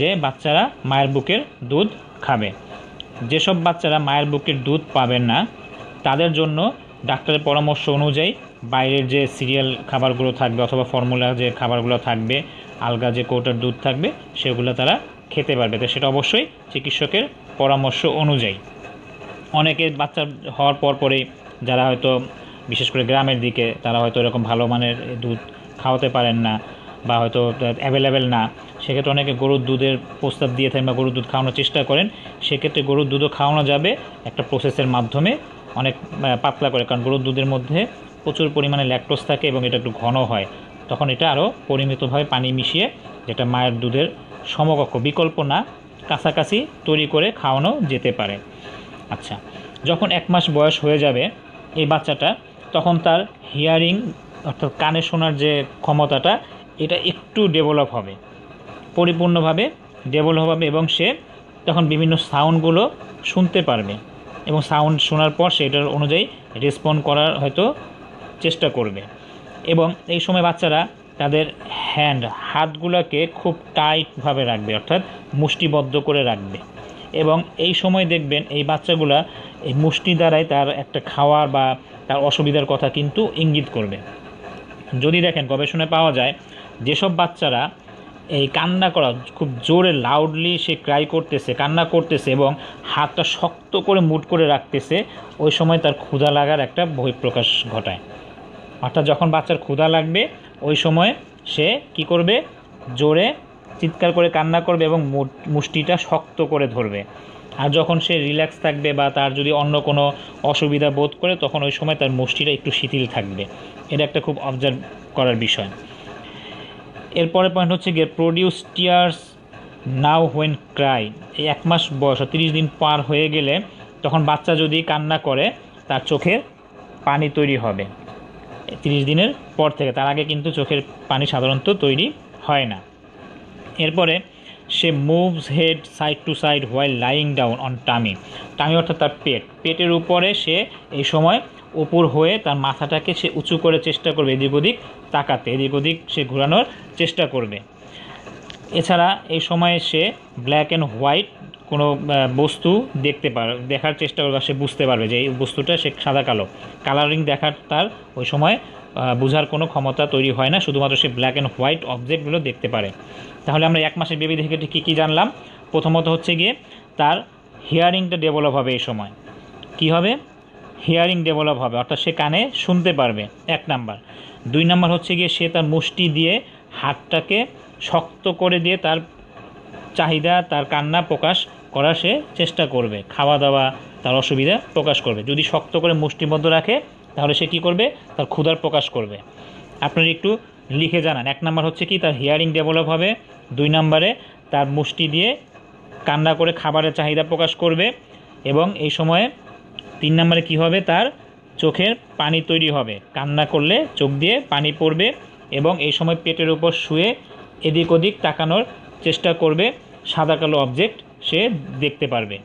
যে বাচ্চারা মায়ের বুকের দুধ খাবে। যেসব বাচ্চারা মায়ের বুকের দুধ পাবেন না, তাদের জন্য ডাক্তারের পরামর্শ অনুযায়ী বাইরের যে সিরিয়াল খাবারগুলো থাকবে অথবা ফর্মুলা যে খাবারগুলো থাকবে, আলগা যে কৌটার দুধ থাকবে, সেগুলো তারা খেতে পারবে। তো সেটা অবশ্যই চিকিৎসকের পরামর্শ অনুযায়ী। অনেকে বাচ্চা হওয়ার পর পরেই যারা হয়তো বিশেষ করে গ্রামের দিকে, তারা হয়তো এরকম ভালো মানের দুধ খাওয়াতে পারেন না বা হয়তো অ্যাভেলেবেল না, সেক্ষেত্রে অনেকে গরুর দুধের প্রস্তাব দিয়ে থাকেন বা গরুর দুধ খাওয়ানোর চেষ্টা করেন, সেক্ষেত্রে গরুর দুধও খাওয়ানো যাবে একটা প্রসেসের মাধ্যমে অনেক পাতলা করে, কারণ গরুর দুধের মধ্যে প্রচুর পরিমাণে ল্যাকটোজ থাকে এবং এটা একটু ঘন হয়। তখন এটা আরও পরিমিতভাবে পানি মিশিয়ে যেটা মায়ের দুধের সমকক্ষ, বিকল্প না, কাছাকাছি তৈরি করে খাওয়ানো যেতে পারে। আচ্ছা যখন এক মাস বয়স হয়ে যাবে এই বাচ্চাটা, তখন তার হিয়ারিং অর্থাৎ কানে শোনার যে ক্ষমতাটা, এটা একটু ডেভেলপ হবে। পরিপূর্ণভাবে ডেভেলপ হবে এবং সে তখন বিভিন্ন সাউন্ডগুলো শুনতে পারবে এবং সাউন্ড শোনার পর সেটার অনুযায়ী রেসপন্ড করার হয়তো চেষ্টা করবে। এবং এই সময় বাচ্চারা তাদের হ্যান্ড হাতগুলোকে খুব টাইটভাবে রাখবে, অর্থাৎ মুষ্টিবদ্ধ করে রাখবে। এবং এই সময় দেখবেন এই বাচ্চাগুলা এই মুষ্টি দ্বারাই তার একটা খাওয়ার বা তার অসুবিধার কথা কিন্তু ইঙ্গিত করবে। যদি দেখেন গবেষণায় পাওয়া যায়, যেসব বাচ্চারা এই কান্না করা খুব জোরে লাউডলি সে ক্রাই করতেছে, কান্না করতেছে এবং হাতটা শক্ত করে মুট করে রাখতেছে, ওই সময় তার ক্ষুধা লাগার একটা বহিঃপ্রকাশ ঘটায়। অর্থাৎ যখন বাচ্চার ক্ষুধা লাগবে, ওই সময় সে কি করবে? জোরে চিৎকার করে কান্না করবে এবং মুষ্টিটা শক্ত করে ধরবে। আর যখন সে রিল্যাক্স থাকবে বা তার যদি অন্য কোনো অসুবিধা বোধ করে, তখন ওই সময় তার মুষ্টিটা একটু শিথিল থাকবে। এটা একটা খুব অবজার্ভ করার বিষয়। এরপরে পয়েন্ট হচ্ছে গিয়ে produce tears now when cry এই এক মাস বয়স, তিরিশ দিন পার হয়ে গেলে তখন বাচ্চা যদি কান্না করে, তার চোখে পানি তৈরি হবে। তিরিশ দিনের পর থেকে, তার আগে কিন্তু চোখের পানি সাধারণত তৈরি হয় না। এরপরে সে moves head side to side while lying down on tummy tummy অর্থাৎ তার পেট। পেটের উপরে সে এই সময় উপর হয়ে তার মাথাটাকে সে উঁচু করে চেষ্টা করবে, এদিক ওদিক তাকাতে, এদিক ওদিক সে ঘোরানোর চেষ্টা করবে। এছাড়া এই সময়ে সে ব্ল্যাক অ্যান্ড হোয়াইট কোনো বস্তু দেখতে পার, দেখার চেষ্টা করবে সে বুঝতে পারবে যে এই বস্তুটা সে সাদা কালো। কালারিং দেখার তার ওই সময় বোঝার কোনো ক্ষমতা তৈরি হয় না, শুধুমাত্র সে ব্ল্যাক অ্যান্ড হোয়াইট অবজেক্টগুলো দেখতে পারে। তাহলে আমরা এক মাসের বেবি থেকে কী কী জানলাম? প্রথমত হচ্ছে গিয়ে তার হিয়ারিংটা ডেভেলপ হবে এই সময়। কি হবে? হিয়ারিং ডেভেলপ হবে, অর্থাৎ সে কানে শুনতে পারবে, এক নাম্বার। দুই নাম্বার হচ্ছে গিয়ে সে তার মুষ্টি দিয়ে হাতটাকে শক্ত করে দিয়ে তার চাহিদা, তার কান্না প্রকাশ করার সে চেষ্টা করবে। খাওয়া দাওয়া, তার অসুবিধা প্রকাশ করবে। যদি শক্ত করে মুষ্টিবদ্ধ রাখে, তাহলে সে কি করবে? তার ক্ষুধার প্রকাশ করবে। আপনার একটু লিখে জানান। এক নাম্বার হচ্ছে কি, তার হিয়ারিং ডেভেলপ হবে। দুই নাম্বারে তার মুষ্টি দিয়ে কান্না করে খাবারের চাহিদা প্রকাশ করবে এবং এই সময়ে তিন নম্বরে কি হবে, তার চোখের পানি তৈরি হবে। কান্না করলে চোখ দিয়ে পানি পড়বে এবং এই সময় পেটের উপর শুয়ে এদিক ওদিক তাকানোর চেষ্টা করবে। সাদা কালো অবজেক্ট সে দেখতে পারবে।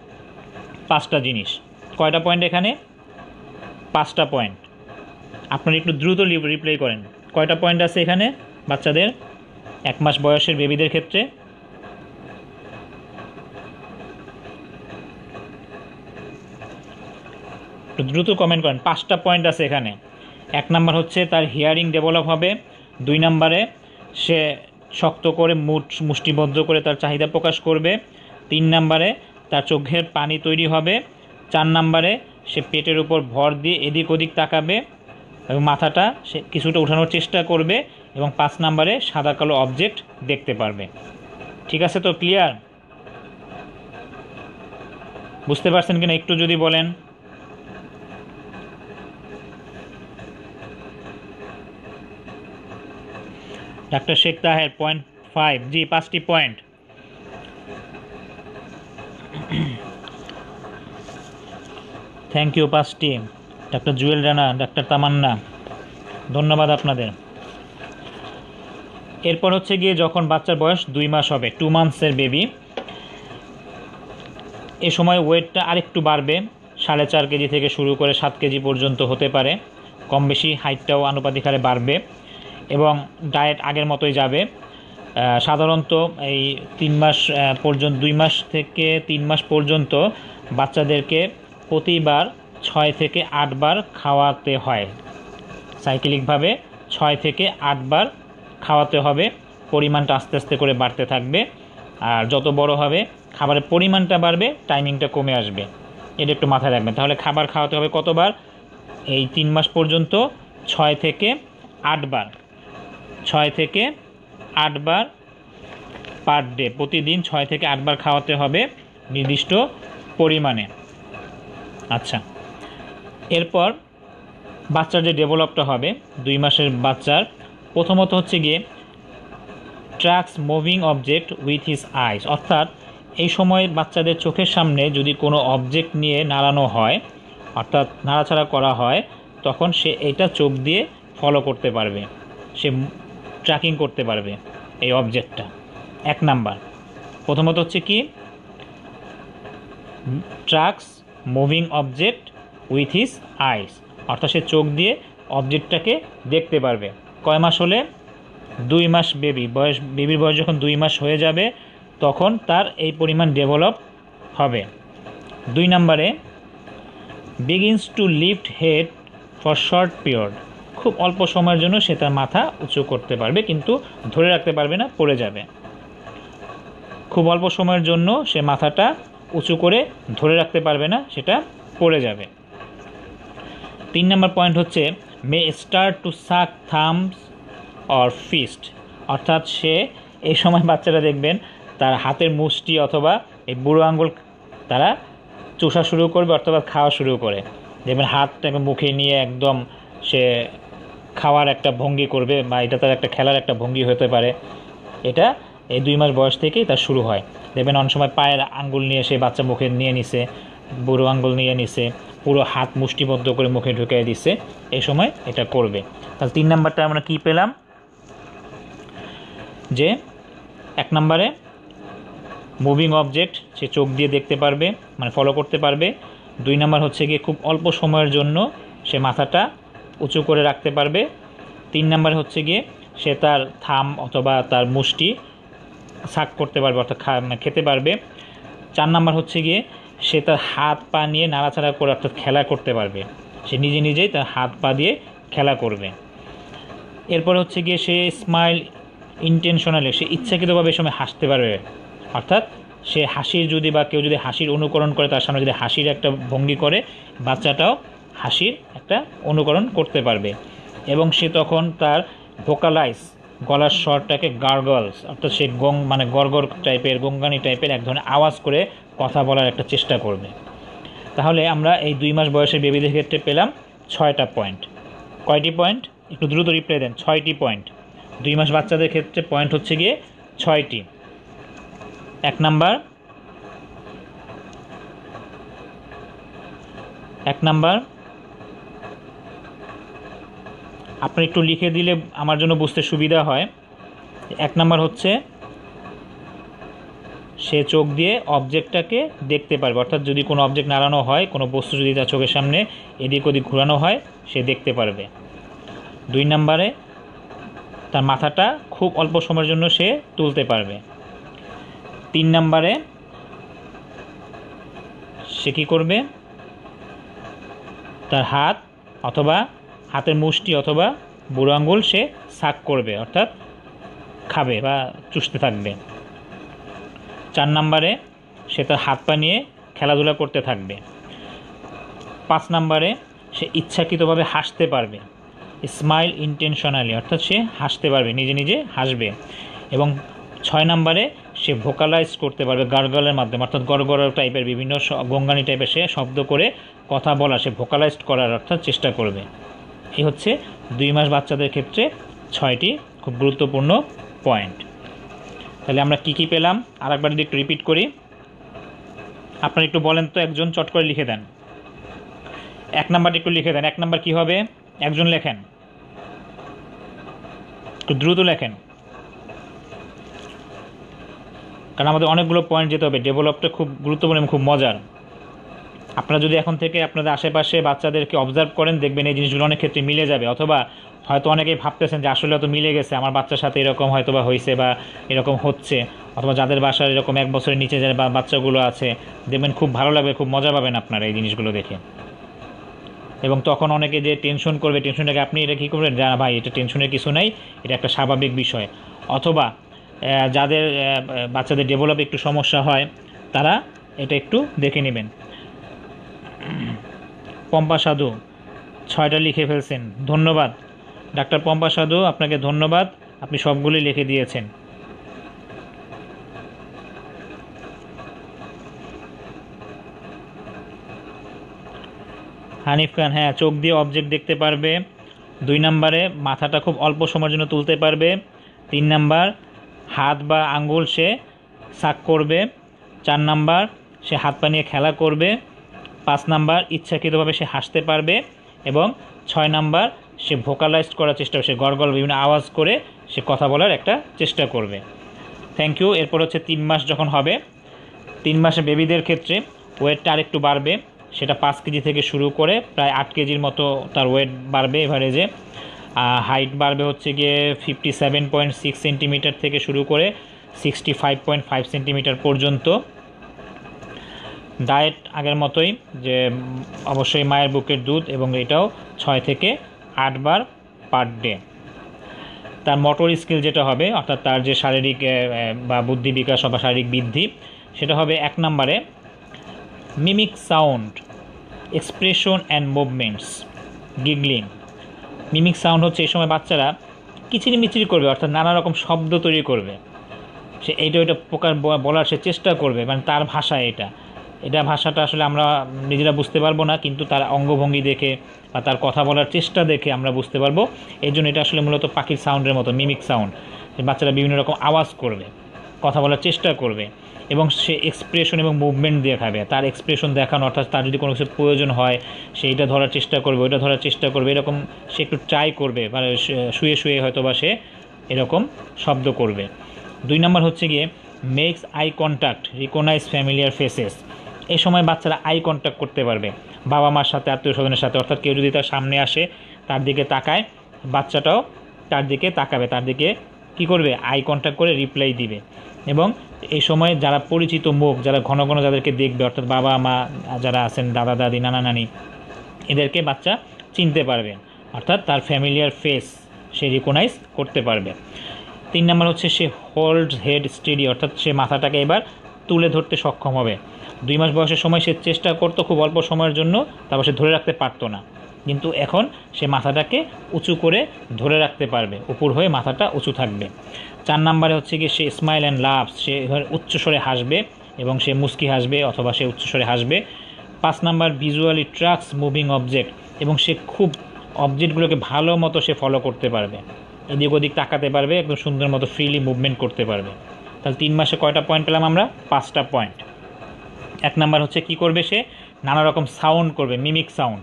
পাঁচটা জিনিস। কয়টা পয়েন্ট এখানে? পাঁচটা পয়েন্ট আপনারা একটু দ্রুত রিপ্লাই করেন। কয়টা পয়েন্ট আছে এখানে বাচ্চাদের? এক মাস বয়সের বেবিদের ক্ষেত্রে। দ্রুত কমেন্ট করেন, পাঁচটা পয়েন্ট আছে এখানে। এক নাম্বার হচ্ছে তার হিয়ারিং ডেভেলপ হবে। দুই নাম্বারে সে শক্ত করে মুঠ, মুষ্টিবদ্ধ করে তার চাহিদা প্রকাশ করবে। তিন নাম্বারে তার চোখের পানি তৈরি হবে। চার নাম্বারে সে পেটের উপর ভর দিয়ে এদিক ওদিক তাকাবে। এবং মাথাটা সে কিছুটা উঠানোর চেষ্টা করবে এবং পাঁচ নাম্বারে সাদা কালো অবজেক্ট দেখতে পারবে। ঠিক আছে তো ক্লিয়ার বুঝতে পারছেন কিনা একটু যদি বলেন? Doctor Sheikh Taher point five জি, পাঁচটি পয়েন্ট থ্যাংক ইউ পাঁচটি। ডাক্তার জুয়েল রানা, ডাক্তার তামান্না, ধন্যবাদ আপনাদের। এরপর হচ্ছে গিয়ে যখন বাচ্চার বয়স দুই মাস হবে টু মান্থসের বেবি এ সময় ওয়েটটা আরেকটু বাড়বে, সাড়ে চার কেজি থেকে শুরু করে সাত কেজি পর্যন্ত হতে পারে কম বেশি হাইটটাও আনুপাতিক হারে বাড়বে এবং ডায়েট আগের মতোই যাবে। সাধারণত এই তিন মাস পর্যন্ত, দুই মাস থেকে তিন মাস পর্যন্ত বাচ্চাদেরকে প্রতিবার ছয় থেকে আটবার খাওয়াতে হয়। সাইকেলিকভাবে ছয় থেকে আটবার খাওয়াতে হবে। পরিমাণটা আস্তে আস্তে করে বাড়তে থাকবে। আর যত বড় হবে, খাবারের পরিমাণটা বাড়বে, টাইমিংটা কমে আসবে। এটা একটু মাথায় রাখবেন। তাহলে খাবার খাওয়াতে হবে কতবার? এই তিন মাস পর্যন্ত ছয় থেকে আটবার ছয় থেকে আটবার পার ডে। প্রতিদিন ছয় থেকে আটবার খাওয়াতে হবে নির্দিষ্ট পরিমাণে। আচ্ছা। এরপর বাচ্চার যে ডেভেলপটা হবে, দুই মাসের বাচ্চার, প্রথমত হচ্ছে গিয়ে tracks moving object with his eyes অর্থাৎ এই সময় বাচ্চাদের চোখের সামনে যদি কোনো অবজেক্ট নিয়ে নাড়ানো হয়, অর্থাৎ নাড়াছাড়া করা হয়, তখন সে এটা চোখ দিয়ে ফলো করতে পারবে। সে ট্র্যাকিং করতে পারবে এই অবজেক্টটা এক নাম্বার। প্রথমত হচ্ছে কি? Tracks moving object with his eyes. অর্থাৎ সে চোখ দিয়ে অবজেক্টটাকে দেখতে পারবে। কয় মাস হলে? দুই মাস বেবি। বয়স বেবির বয়স যখন দুই মাস হয়ে যাবে, তখন তার এই পরিমাণ ডেভেলপ হবে। দুই নম্বরে begins to lift head for short period খুব অল্প সময়ের জন্য সে তার মাথা উঁচু করতে পারবে, কিন্তু ধরে রাখতে পারবে না, পড়ে যাবে। খুব অল্প সময়ের জন্য সে মাথাটা উঁচু করে ধরে রাখতে পারবে না, সেটা পড়ে যাবে। তিন নম্বর পয়েন্ট হচ্ছে may start to suck thumbs or fist অর্থাৎ সে এই সময় বাচ্চারা দেখবেন, তার হাতের মুষ্টি অথবা এই বুড়ো আঙ্গুল তারা চুষা শুরু করবে অথবা খাওয়া শুরু করে। দেখবেন হাতটাকে মুখে নিয়ে একদম সে খাওয়ার একটা ভঙ্গি করবে বা এটা তার একটা খেলার একটা ভঙ্গি হতে পারে। এটা এই দুই মাস বয়স থেকেই তার শুরু হয়। দেখবেন অনেক সময় পায়ের আঙ্গুল নিয়ে সে বাচ্চা মুখে নিয়ে নিছে, বুড়ো আঙ্গুল নিয়ে নিছে। পুরো হাত মুষ্টিবদ্ধ করে মুখে ঢুকিয়ে দিছে। এই সময় এটা করবে। তাহলে তিন নাম্বারটা আমরা কি পেলাম? যে এক নম্বরে মুভিং অবজেক্ট সে চোখ দিয়ে দেখতে পারবে মানে ফলো করতে পারবে। দুই নাম্বার হচ্ছে গিয়ে খুব অল্প সময়ের জন্য সে মাথাটা উঁচু করে রাখতে পারবে। তিন নাম্বার হচ্ছে গিয়ে সে তার থাম অথবা তার মুষ্টি শাক করতে পারবে, অর্থাৎ মানে খেতে পারবে। চার নাম্বার হচ্ছে গিয়ে সে তার হাত পা নিয়ে নাড়াচাড়া করে অর্থাৎ খেলা করতে পারবে। সে নিজে নিজেই তার হাত পা দিয়ে খেলা করবে। এরপর হচ্ছে গিয়ে সে স্মাইল ইন্টেনশনালি সে ইচ্ছাকৃতভাবে সময় হাসতে পারবে। অর্থাৎ সে হাসির যদি বা কেউ যদি হাসির অনুকরণ করে, তার সামনে যদি হাসির একটা ভঙ্গি করে, বাচ্চাটাও হাসির একটা অনুকরণ করতে পারবে। এবং সে তখন তার ভোকালাইজ গলার স্বরটাকে গার্গলস অর্থাৎ সে গং মানে গড়গড় টাইপের গঙ্গানি টাইপের এক ধরনের আওয়াজ করে কথা বলার একটা চেষ্টা করবে। তাহলে আমরা এই দুই মাস বয়সের বেবিদের ক্ষেত্রে পেলাম ছয়টা পয়েন্ট কয়টি পয়েন্ট একটু দ্রুত রিপ্লাই দেন, ছয়টি পয়েন্ট দুই মাস বাচ্চাদের ক্ষেত্রে পয়েন্ট হচ্ছে গিয়ে ছয়টি। এক নাম্বার। এক নাম্বার। আপনি একটু লিখে দিলে আমার জন্য বুঝতে সুবিধা হয়। এক নাম্বার হচ্ছে সে চোখ দিয়ে অবজেক্টটাকে দেখতে পারবে। অর্থাৎ যদি কোনো অবজেক্ট নাড়ানো হয়, কোনো বস্তু যদি তার চোখের সামনে এদিক ওদিক ঘোরানো হয়, সে দেখতে পারবে। দুই নম্বরে, তার মাথাটা খুব অল্প সময়ের জন্য সে তুলতে পারবে। তিন নম্বরে, সে কী করবে? তার হাত অথবা হাতের মুষ্টি অথবা বুড়ো আঙ্গুল সে শাক করবে, অর্থাৎ খাবে বা চুষতে থাকবে। চার নম্বরে সে তার হাত পা নিয়ে খেলাধুলা করতে থাকবে। পাঁচ নম্বরে সে ইচ্ছাকৃতভাবে হাসতে পারবে। স্মাইল ইন্টেনশনালি অর্থাৎ সে হাসতে পারবে, নিজে নিজে হাসবে। এবং ছয় নম্বরে সে ভোকালাইজ করতে পারবে গার্গলের মাধ্যমে, অর্থাৎ গড়গড় টাইপের বিভিন্ন গঙ্গানি টাইপের সে শব্দ করে কথা বলা, সে ভোকালাইজড করার অর্থাৎ চেষ্টা করবে। এই হচ্ছে দুই মাস বাচ্চাদের ক্ষেত্রে ছয়টি খুব গুরুত্বপূর্ণ পয়েন্ট তাহলে আমরা কি কি পেলাম? আর একবার যদি একটু রিপিট করি। আপনারা একটু বলেন তো, একজন চট করে লিখে দেন। এক নাম্বারটা একটু লিখে দেন। এক নাম্বার কি হবে? একজন লেখেন। একটু দ্রুত লেখেন। কারণ আমাদের অনেকগুলো পয়েন্ট যেতে হবে। ডেভেলপটা খুব গুরুত্বপূর্ণ এবং খুব মজার। আপনারা যদি এখন থেকে আপনাদের আশেপাশে বাচ্চাদেরকে অবজার্ভ করেন, দেখবেন এই জিনিসগুলো অনেক ক্ষেত্রে মিলে যাবে। অথবা হয়তো অনেকেই ভাবতেছেন যে আসলে তো মিলে গেছে, আমার বাচ্চার সাথে এরকম হয়তো বা হয়েছে বা এরকম হচ্ছে। অথবা যাদের বাসার এরকম এক বছরের নিচে যে বাচ্চাগুলো আছে, দেখবেন খুব ভালো লাগবে, খুব মজা পাবেন আপনারা এই জিনিসগুলো দেখে। এবং তখন অনেকে যে টেনশন করবে টেনশনটাকে আপনি এটা কী করবেন? না ভাই, এটা টেনশনের কিছু নাই, এটা একটা স্বাভাবিক বিষয়। অথবা যাদের বাচ্চাদের ডেভেলপ একটু সমস্যা হয়, তারা এটা একটু দেখে নেবেন। পম্পা সাধু, ছয়টা লিখে ফেলছেন। ধন্যবাদ। ডাক্তার পম্পা সাধু, আপনাকে ধন্যবাদ। আপনি সবগুলি লিখে দিয়েছেন। হানিফ খান হ্যাঁ চোখ দিয়ে অবজেক্ট দেখতে পারবে। দুই নম্বরে, মাথাটা খুব অল্প সময়ের জন্য তুলতে পারবে। তিন নাম্বার, হাত বা আঙ্গুল সে শাক করবে। চার নাম্বার, সে হাত পা নিয়ে খেলা করবে। পাঁচ নাম্বার ইচ্ছাকৃতভাবে সে হাসতে পারবে এবং ছয় নাম্বার সে ভোকালাইজ করার চেষ্টা করবে, সে গড়গড় বিভিন্ন আওয়াজ করে সে কথা বলার একটা চেষ্টা করবে। থ্যাংক ইউ এরপর হচ্ছে তিন মাস যখন হবে, তিন মাসে বেবিদের ক্ষেত্রে ওয়েটটা আরেকটু বাড়বে, সেটা পাঁচ কেজি থেকে শুরু করে প্রায় আট কেজির মতো তার ওয়েট বাড়বে এভারেজে হাইট বাড়বে হচ্ছে গিয়ে fifty seven point six centimetre থেকে শুরু করে sixty five point five centimetre পর্যন্ত। ডায়েট আগের মতোই যে অবশ্যই মায়ের বুকের দুধ এবং এটাও ছয় থেকে আটবার পার ডে। তার মোটর স্কিল যেটা হবে, অর্থাৎ তার যে শারীরিক বা বুদ্ধি বিকাশ বা শারীরিক বৃদ্ধি, সেটা হবে এক নম্বরে mimic sound, expression and movements, giggling. Mimic sound হচ্ছে এই সময় বাচ্চারা কিচিরি মিচিরি করবে, অর্থাৎ নানা রকম শব্দ তৈরি করবে। সে এইটা ওইটা প্রকার বলার সে চেষ্টা করবে মানে তার ভাষা এটা। এটা ভাষাটা আসলে আমরা নিজেরা বুঝতে পারব না, কিন্তু তার অঙ্গভঙ্গি দেখে বা তার কথা বলার চেষ্টা দেখে আমরা বুঝতে পারব। এই জন্য এটা আসলে মূলত পাখির সাউন্ডের মতো মিমিক সাউন্ড বাচ্চারা বিভিন্ন রকম আওয়াজ করবে, কথা বলার চেষ্টা করবে এবং সে এক্সপ্রেশন এবং মুভমেন্ট দেখাবে। তার এক্সপ্রেশন দেখানো, অর্থাৎ তার যদি কোনো কিছু প্রয়োজন হয়, সে এটা ধরার চেষ্টা করবে, ওইটা ধরার চেষ্টা করবে। এরকম সে একটু ট্রাই করবে মানে শুয়ে শুয়ে হয়তো বা সে এরকম শব্দ করবে। দুই নম্বর হচ্ছে গিয়ে makes eye contact recognise familiar faces এই সময় বাচ্চারা আই কন্ট্যাক্ট করতে পারবে। বাবা মার সাথে, আত্মীয় স্বজনের সাথে। অর্থাৎ কেউ যদি তার সামনে আসে, তার দিকে তাকায়, বাচ্চাটাও তার দিকে তাকাবে। তার দিকে কি করবে? আই কন্ট্যাক্ট করে রিপ্লাই দিবে। এবং এই সময় যারা পরিচিত মুখ, যারা ঘন ঘন যাদেরকে দেখবে, অর্থাৎ বাবা মা যারা আছেন, দাদা, দাদি, নানা, নানি, এদেরকে বাচ্চা চিনতে পারবে। অর্থাৎ তার ফ্যামিলিয়ার ফেস সে রিকগনাইজ করতে পারবে। তিন নম্বর হচ্ছে সে হোল্ড হেড স্টেডি অর্থাৎ সে মাথাটাকে এবার তুলে ধরতে সক্ষম হবে। দুই মাস বয়সের সময় সে চেষ্টা করতো খুব অল্প সময়ের জন্য, তারপর সে ধরে রাখতে পারতো না। কিন্তু এখন সে মাথাটাকে উঁচু করে ধরে রাখতে পারবে, উপর হয়ে মাথাটা উঁচু থাকবে। চার নাম্বারে হচ্ছে কি সে স্মাইল অ্যান্ড লাভ সে উচ্চস্বরে হাসবে এবং সে মুস্কি হাসবে অথবা সে উচ্চস্বরে হাসবে। পাঁচ number visually tracks moving object এবং সে খুব অবজেক্টগুলোকে ভালো মতো সে ফলো করতে পারবে। এদিক ওদিক তাকাতে পারবে, একদম সুন্দর মতো ফ্রিলি মুভমেন্ট করতে পারবে। তাহলে তিন মাসে কয়টা পয়েন্ট পেলাম আমরা? পাঁচটা পয়েন্ট এক নাম্বার হচ্ছে কি করবে সে? নানা রকম সাউন্ড করবে মিমিক সাউন্ড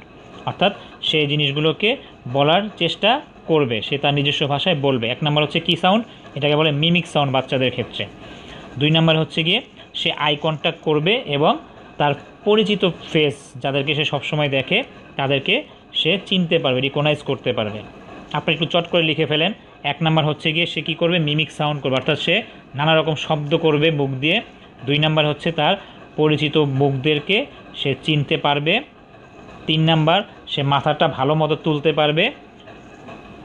অর্থাৎ সে জিনিসগুলোকে বলার চেষ্টা করবে, সে তার নিজস্ব ভাষায় বলবে। এক নাম্বার হচ্ছে কি সাউন্ড এটাকে বলে মিমিক সাউন্ড বাচ্চাদের ক্ষেত্রে। দুই নাম্বার হচ্ছে গিয়ে সে আই কন্ট্যাক্ট করবে এবং তার পরিচিত ফেস যাদেরকে সে সবসময় দেখে, তাদেরকে সে চিনতে পারবে রিকগনাইজ করতে পারবে। আপনি একটু চট করে লিখে ফেলেন। এক নাম্বার হচ্ছে গিয়ে সে কী করবে? মিমিক সাউন্ড করবে। অর্থাৎ সে নানা রকম শব্দ করবে, মুখ দিয়ে। দুই নাম্বার হচ্ছে তার পরিচিত মুখদেরকে সে চিনতে পারবে। তিন নাম্বার, সে মাথাটা ভালো মতো তুলতে পারবে,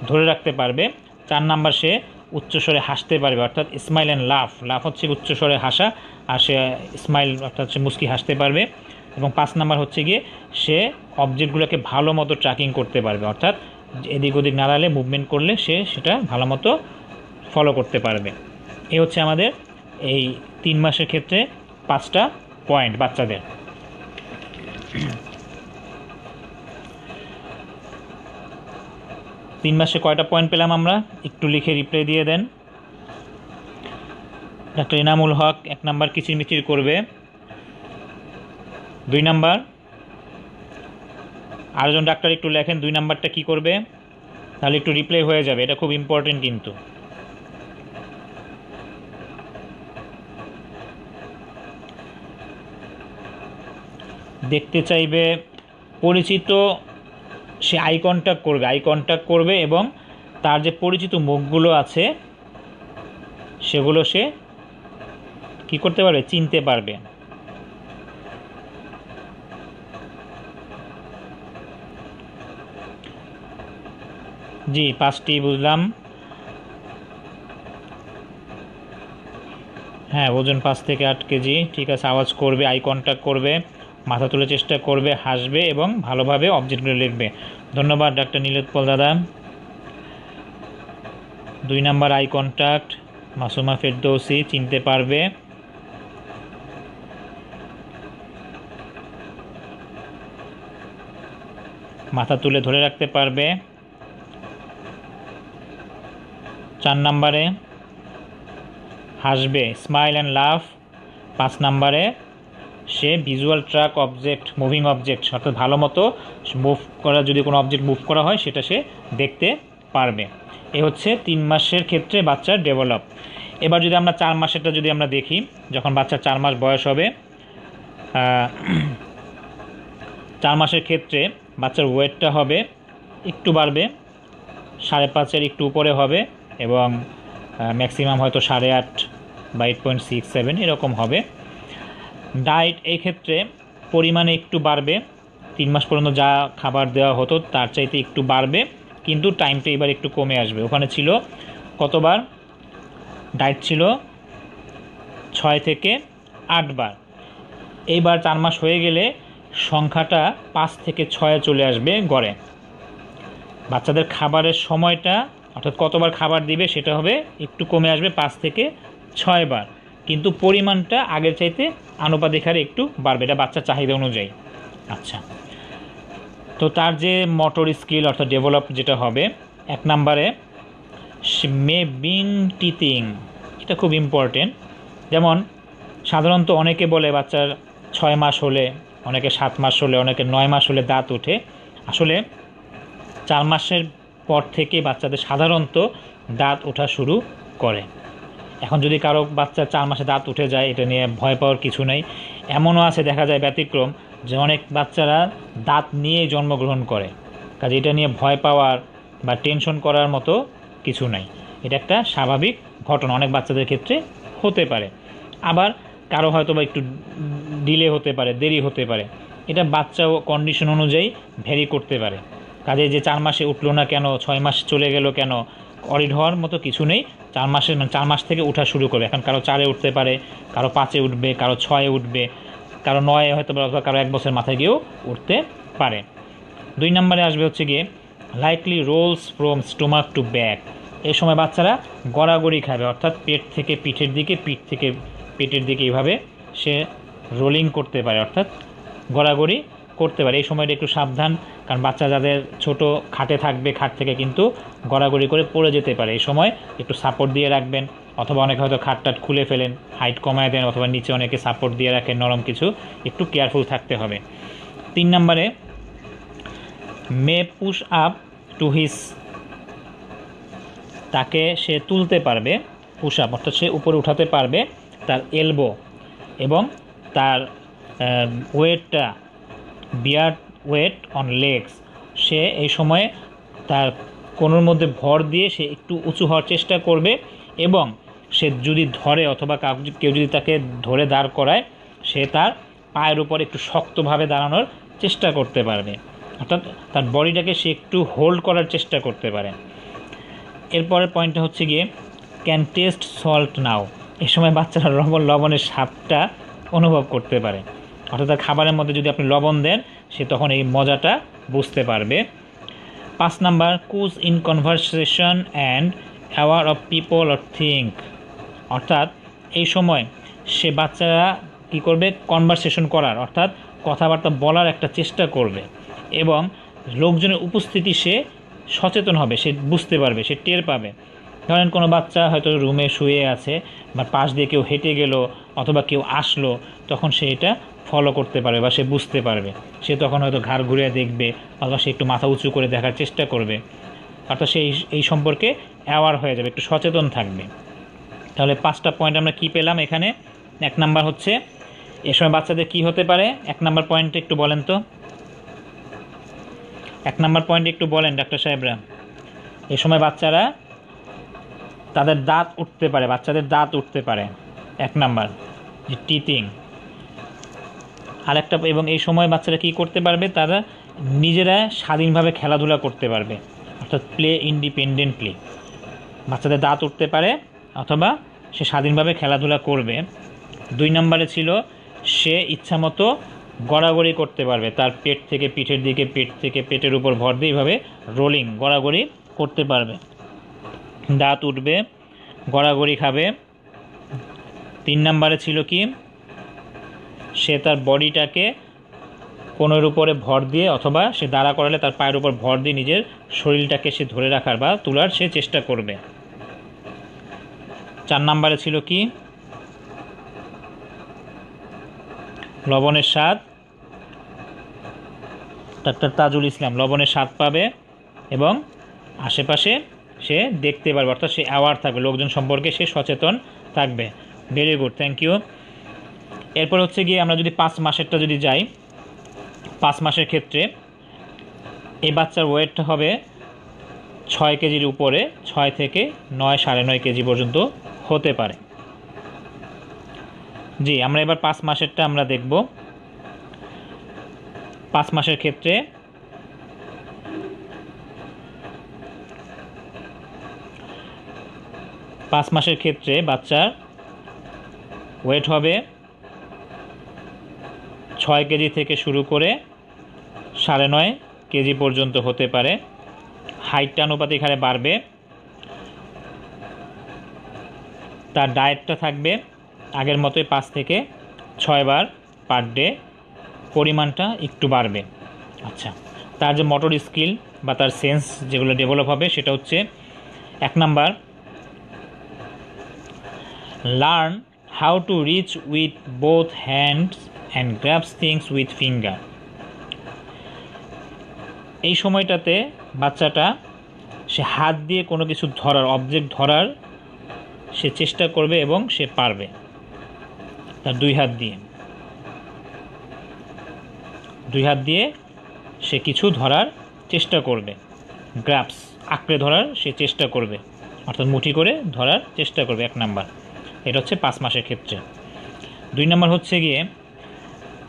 ধরে রাখতে পারবে। চার নাম্বার, সে উচ্চস্বরে হাসতে পারবে, অর্থাৎ স্মাইল অ্যান্ড লাফ লাফ হচ্ছে উচ্চস্বরে হাসা, আর সে স্মাইল অর্থাৎ সে মুস্কি হাসতে পারবে। এবং পাঁচ নাম্বার হচ্ছে গিয়ে, সে অবজেক্টগুলোকে ভালো মতো ট্র্যাকিং করতে পারবে, অর্থাৎ এদিক ওদিক নাড়ালে মুভমেন্ট করলে সে সেটা ভালো মতো ফলো করতে পারবে। এই হচ্ছে আমাদের এই তিন মাসের ক্ষেত্রে পাঁচটা পয়েন্ট বাচ্চাদের। তিন মাসে কয়টা পয়েন্ট পেলাম আমরা? একটু লিখে রিপ্লাই দিয়ে দেন। ডাক্তার ইনামুল হক এক নাম্বার কিচিরমিচির করবে। দুই নাম্বার। আরেকজন ডাক্তার একটু লেখেন, দুই নাম্বারটা কি করবে? তাহলে একটু রিপ্লাই হয়ে যাবে, এটা খুব ইম্পর্টেন্ট কিন্তু। দেখতে চাইবে, পরিচিত, সে আই কন্ট্যাক্ট করবে আই কন্ট্যাক্ট করবে এবং তার যে পরিচিত মুখগুলো আছে, সেগুলো সে কি করতে পারবে? চিনতে পারবে। জি, পাঁচটি বুঝলাম। হ্যাঁ ওজন পাঁচ থেকে আট কেজি, ঠিক আছে, আওয়াজ করবে আই কন্ট্যাক্ট করবে। মাথা তোলার চেষ্টা করবে, হাসবে এবং ভালোভাবে অবজেক্টগুলো লিখবে। ধন্যবাদ, ডাক্তার নীলোৎপল দাদা। দুই number eye contact Masuma Ferdousi চিনতে পারবে। মাথা তুলে ধরে রাখতে পারবে। চার নাম্বারে হাসবে স্মাইল অ্যান্ড লাভ পাঁচ নাম্বারে সে visual track object moving object অর্থাৎ ভালো মতো মুভ করা, যদি কোনো অবজেক্ট মুভ করা হয়, সেটা সে দেখতে পারবে। এ হচ্ছে তিন মাসের ক্ষেত্রে বাচ্চার ডেভেলপ এবার যদি আমরা চার মাসেরটা যদি আমরা দেখি, যখন বাচ্চার চার মাস বয়স হবে চার মাসের ক্ষেত্রে বাচ্চার ওয়েটটা হবে একটু বাড়বে, সাড়ে পাঁচের একটু উপরে হবে এবং ম্যাক্সিমাম হয়তো সাড়ে আট বা এইট পয়েন্ট সিক্স সেভেন এরকম হবে। ডায়েট এই ক্ষেত্রে পরিমাণে একটু বাড়বে। তিন মাস পর্যন্ত যা খাবার দেওয়া হতো তার চাইতে একটু বাড়বে, কিন্তু টাইমটা এবার একটু কমে আসবে। ওখানে ছিল কতবার? ডায়েট ছিল ছয় থেকে আটবার এইবার চার মাস হয়ে গেলে সংখ্যাটা পাঁচ থেকে ছয়ে চলে আসবে গড়ে। বাচ্চাদের খাবারের সময়টা, অর্থাৎ কতবার খাবার দিবে সেটা হবে একটু কমে আসবে পাঁচ থেকে ছয়বার কিন্তু পরিমাণটা আগের চাইতে আনুপাতিক হারে একটু বাড়বে। এটা বাচ্চার চাহিদা অনুযায়ী। আচ্ছা। তো তার যে মোটর স্কিল অর্থাৎ ডেভেলপ যেটা হবে, এক নম্বরে মে বিন টিথিং এটা খুব ইম্পর্টেন্ট যেমন সাধারণত অনেকে বলে বাচ্চার ছয় মাস হলে, অনেকে সাত মাস হলে, অনেকে নয় মাস হলে দাঁত ওঠে। আসলে চার মাসের পর থেকে বাচ্চাদের সাধারণত দাঁত ওঠা শুরু করে। এখন যদি কারও বাচ্চা চার মাসে দাঁত উঠে যায়, এটা নিয়ে ভয় পাওয়ার কিছু নেই। এমনও আছে, দেখা যায় ব্যতিক্রম, যে অনেক বাচ্চারা দাঁত নিয়ে জন্মগ্রহণ করে। কাজে এটা নিয়ে ভয় পাওয়ার বা টেনশন করার মতো কিছু নাই। এটা একটা স্বাভাবিক ঘটনা, অনেক বাচ্চাদের ক্ষেত্রে হতে পারে। আবার কারও হয়তো বা একটু ডিলে হতে পারে, দেরি হতে পারে। এটা বাচ্চা কন্ডিশন অনুযায়ী ভ্যারি করতে পারে। কাজে যে চার মাসে উঠল না কেন, ছয় মাস চলে গেল কেন, অরিড হওয়ার মতো কিছু নেই। চার মাসে চার মাস থেকে উঠা শুরু করবে। এখন কারও চারে উঠতে পারে, কারও পাঁচে উঠবে, কারও ছয়ে উঠবে, কারও নয়ে হয়তো অথবা কারও এক বছর মাথায় গিয়েও উঠতে পারে। দুই নম্বরে আসবে হচ্ছে গিয়ে likely rolls from stomach to back এই সময় বাচ্চারা গড়াগড়ি খাবে, অর্থাৎ পেট থেকে পিঠের দিকে, পিঠ থেকে পেটের দিকে এইভাবে সে রোলিং করতে পারে, অর্থাৎ গড়াগড়ি করতে পারে। এই সময়টা একটু সাবধান, কারণ বাচ্চা যাদের ছোট, খাটে থাকবে খাট থেকে কিন্তু গড়াগড়ি করে পড়ে যেতে পারে। এই সময় একটু সাপোর্ট দিয়ে রাখবেন, অথবা অনেকে হয়তো খাট টাট খুলে ফেলেন হাইট কমায় দেন, অথবা নিচে অনেকে সাপোর্ট দিয়ে রাখেন, নরম কিছু, একটু কেয়ারফুল থাকতে হবে। তিন নম্বরে, মে পুশ আপ টু হিস তাকে সে তুলতে পারবে পুশ আপ অর্থাৎ সে উপরে উঠাতে পারবে তার এলবো এবং তার ওয়েটটা বিয়ার ওয়েট অন লেগস সে এই সময়ে তার কোনোর মধ্যে ভর দিয়ে সে একটু উঁচু হওয়ার চেষ্টা করবে এবং সে যদি ধরে অথবা কাউ- কেউ যদি তাকে ধরে দাঁড় করায়, সে তার পায়ের উপর একটু শক্তভাবে দাঁড়ানোর চেষ্টা করতে পারবে। অর্থাৎ তার বডিটাকে সে একটু হোল্ড করার চেষ্টা করতে পারে। এরপরের পয়েন্টটা হচ্ছে গিয়ে ক্যান টেস্ট সল্ট নাও এই সময় বাচ্চারা লবণ লবণের স্বাদটা অনুভব করতে পারে। অর্থাৎ তার খাবারের মধ্যে যদি আপনি লবণ দেন, সে তখন এই মজাটা বুঝতে পারবে। পাঁচ number, coos in conversation and aware of people or think অর্থাৎ এই সময় সে বাচ্চারা কী করবে? কনভারসেশন করার, অর্থাৎ কথাবার্তা বলার একটা চেষ্টা করবে এবং লোকজনের উপস্থিতি সে সচেতন হবে, সে বুঝতে পারবে, সে টের পাবে। ধরেন কোনো বাচ্চা হয়তো রুমে শুয়ে আছে বা পাশ দিয়ে কেউ হেঁটে গেল অথবা কেউ আসলো, তখন সে এটা ফলো করতে পারবে বা সে বুঝতে পারবে। সে তখন হয়তো ঘাড় ঘুরে দেখবে অথবা সে একটু মাথা উঁচু করে দেখার চেষ্টা করবে। অর্থাৎ সে এই- সম্পর্কে অ্যাওয়ার হয়ে যাবে, একটু সচেতন থাকবে। তাহলে পাঁচটা পয়েন্ট আমরা কি পেলাম এখানে? এক নাম্বার হচ্ছে, এ সময় বাচ্চাদের কি হতে পারে? এক নাম্বার পয়েন্ট একটু বলেন তো। এক নাম্বার পয়েন্ট একটু বলেন, ডাক্তার সাহেবরা। এ সময় বাচ্চারা তাদের দাঁত উঠতে পারে, বাচ্চাদের দাঁত উঠতে পারে। এক নাম্বার, যে টিথিং আরেকটা এবং এই সময় বাচ্চারা কি করতে পারবে? তারা নিজেরা স্বাধীনভাবে খেলাধুলা করতে পারবে। অর্থাৎ প্লে ইন্ডিপেন্ডেন্টলি বাচ্চাদের দাঁত উঠতে পারে অথবা সে স্বাধীনভাবে খেলাধুলা করবে। দুই নম্বরে ছিল সে ইচ্ছামতো গড়াগড়ি করতে পারবে। তার পেট থেকে পিঠের দিকে, পেট থেকে পেটের উপর ভর দিয়ে এইভাবে রোলিং গড়াগড়ি করতে পারবে। দাঁত উঠবে, গড়াগড়ি খাবে। তিন নম্বরে ছিল কি? সে তার বডিটাকে কোনোর উপরে ভর দিয়ে অথবা সে দাঁড়া করালে তার পায়ের উপর ভর দিয়ে নিজের শরীরটাকে সে ধরে রাখার বা তোলার সে চেষ্টা করবে। চার নাম্বারে ছিল কি? লবণের স্বাদ। ডাক্তার তাজুল ইসলাম, লবণের স্বাদ পাবে এবং আশেপাশে সে দেখতে পারবে, অর্থাৎ সে অ্যাওয়ার থাকবে, লোকজন সম্পর্কে সে সচেতন থাকবে। ভেরি গুড থ্যাংক ইউ এরপর হচ্ছে গিয়ে আমরা যদি পাঁচ মাসেরটা যদি যাই, পাঁচ মাসের ক্ষেত্রে এই বাচ্চার ওয়েটটা হবে ছয় কেজির উপরে, ছয় থেকে নয় সাড়ে নয় কেজি পর্যন্ত হতে পারে। জি, আমরা এবার পাঁচ মাসেরটা আমরা দেখব। পাঁচ মাসের ক্ষেত্রে পাঁচ মাসের ক্ষেত্রে বাচ্চার ওয়েট হবে ছয় কেজি থেকে শুরু করে সাড়ে নয় কেজি পর্যন্ত হতে পারে। হাইটটা আনুপাতিক হারে বাড়বে। তার ডায়েটটা থাকবে আগের মতোই পাঁচ থেকে ছয়বার পার ডে পরিমাণটা একটু বাড়বে। আচ্ছা তার যে মোটর স্কিল বা তার সেন্স যেগুলো ডেভেলপ হবে সেটা হচ্ছে এক number learn how to reach with both hands and grasps things with finger এই সময়টাতে বাচ্চাটা, সে হাত দিয়ে কোনো কিছু ধরার অবজেক্ট ধরার সে চেষ্টা করবে এবং সে পারবে তার দুই হাত দিয়ে। দুই হাত দিয়ে সে কিছু ধরার চেষ্টা করবে। গ্রাপস আঁকড়ে ধরার সে চেষ্টা করবে। অর্থাৎ মুঠি করে ধরার চেষ্টা করবে, এক নাম্বার। এটা হচ্ছে পাঁচ মাসের ক্ষেত্রে। দুই নাম্বার হচ্ছে গিয়ে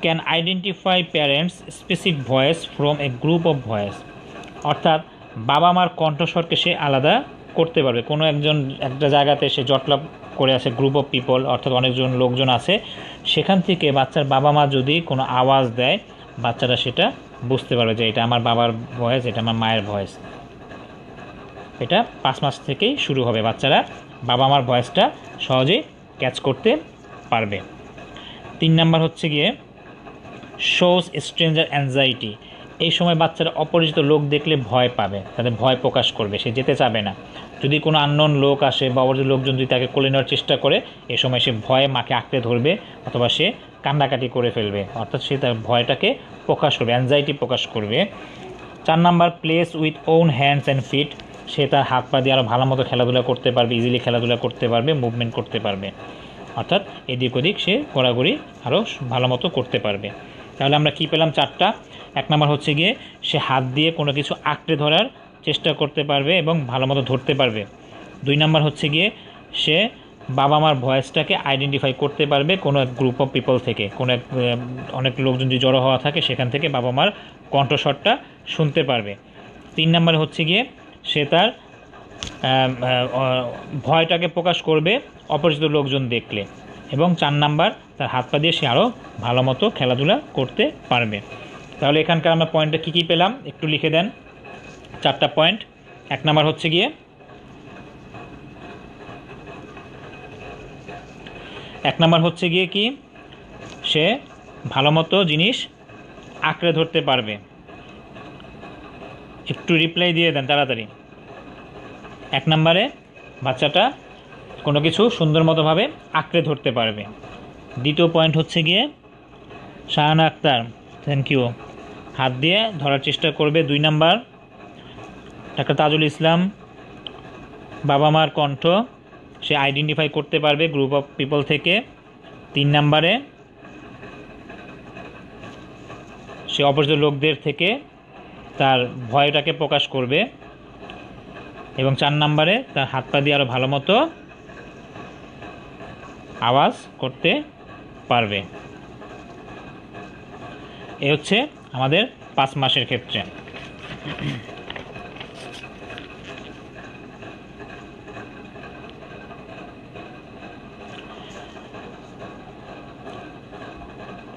can identify parents specific voice from a group of voice অর্থাৎ বাবা মার কণ্ঠস্বরকে সে আলাদা করতে পারবে। কোনো একজন একটা জায়গাতে সে জটলাপ করে আছে গ্রুপ অফ পিপল অর্থাৎ অনেকজন লোকজন আছে। সেখান থেকে বাচ্চার বাবা মা যদি কোনো আওয়াজ দেয়, বাচ্চারা সেটা বুঝতে পারবে যে এটা আমার বাবার ভয়েস এটা আমার মায়ের ভয়েস এটা পাঁচ মাস থেকেই শুরু হবে। বাচ্চারা বাবা মার ভয়েসটা সহজেই ক্যাচ করতে পারবে। তিন নাম্বার হচ্ছে গিয়ে শোস স্ট্রেঞ্জার অ্যাংজাইটি এই সময় বাচ্চারা অপরিচিত লোক দেখলে ভয় পাবে, তাদের ভয় প্রকাশ করবে, সে যেতে চাবে না। যদি কোনো আননোন লোক আসে বা অপরিচিত লোকজন যদি তাকে কোলে নেওয়ার চেষ্টা করে, এ সময় সে ভয়ে মাকে আঁকড়ে ধরবে অথবা সে কান্নাকাটি করে ফেলবে, অর্থাৎ সে তার ভয়টাকে প্রকাশ করবে অ্যাংজাইটি প্রকাশ করবে। চার number plays with own hands and feet সে তার হাত পা দিয়ে আরও ভালো মতো খেলাধুলা করতে পারবে ইজিলি খেলাধুলা করতে পারবে মুভমেন্ট করতে পারবে। অর্থাৎ এদিক ওদিক সে ঘোরাঘুরি আরও ভালো মতো করতে পারবে। তাহলে আমরা কি পেলাম চারটা? এক নম্বর হচ্ছে গিয়ে সে হাত দিয়ে কোনো কিছু আঁকড়ে ধরার চেষ্টা করতে পারবে এবং ভালো মতো ধরতে পারবে। দুই নাম্বার হচ্ছে গিয়ে সে বাবা মার ভয়েসটাকে আইডেন্টিফাই করতে পারবে কোনো এক গ্রুপ অফ পিপল থেকে। কোনো এক অনেক লোকজন যদি জড়ো হওয়া থাকে, সেখান থেকে বাবা মার কণ্ঠস্বরটা শুনতে পারবে। তিন নম্বরে হচ্ছে গিয়ে সে তার ভয়টাকে প্রকাশ করবে অপরিচিত লোকজন দেখলে। এবং চার নাম্বার, তার হাত পা দিয়ে সে আরও ভালো মতো খেলাধুলা করতে পারবে। তাহলে এখানকার আমরা পয়েন্টটা কী কী পেলাম? একটু লিখে দেন। চারটা পয়েন্ট এক নাম্বার হচ্ছে গিয়ে, এক নাম্বার হচ্ছে গিয়ে কি? সে ভালো মতো জিনিস আঁকড়ে ধরতে পারবে। একটু রিপ্লাই দিয়ে দেন তাড়াতাড়ি। এক নম্বরে বাচ্চাটা কোনো কিছু সুন্দর মতোভাবে আঁকড়ে ধরতে পারবে। দ্বিতীয় পয়েন্ট হচ্ছে গিয়ে শাহানা আক্তার থ্যাংক ইউ হাত দিয়ে ধরার চেষ্টা করবে দুই নাম্বার। ডাক্তার তাজুল ইসলাম, বাবা মার কণ্ঠ সে আইডেন্টিফাই করতে পারবে গ্রুপ অফ পিপল থেকে। তিন নাম্বারে সে অপরিচিত লোকদের থেকে তার ভয়টাকে প্রকাশ করবে। এবং চার নাম্বারে তার হাত পা দিয়ে আরও ভালো মতো আওয়াজ করতে পারবে। এ হচ্ছে আমাদের পাঁচ মাসের ক্ষেত্রে।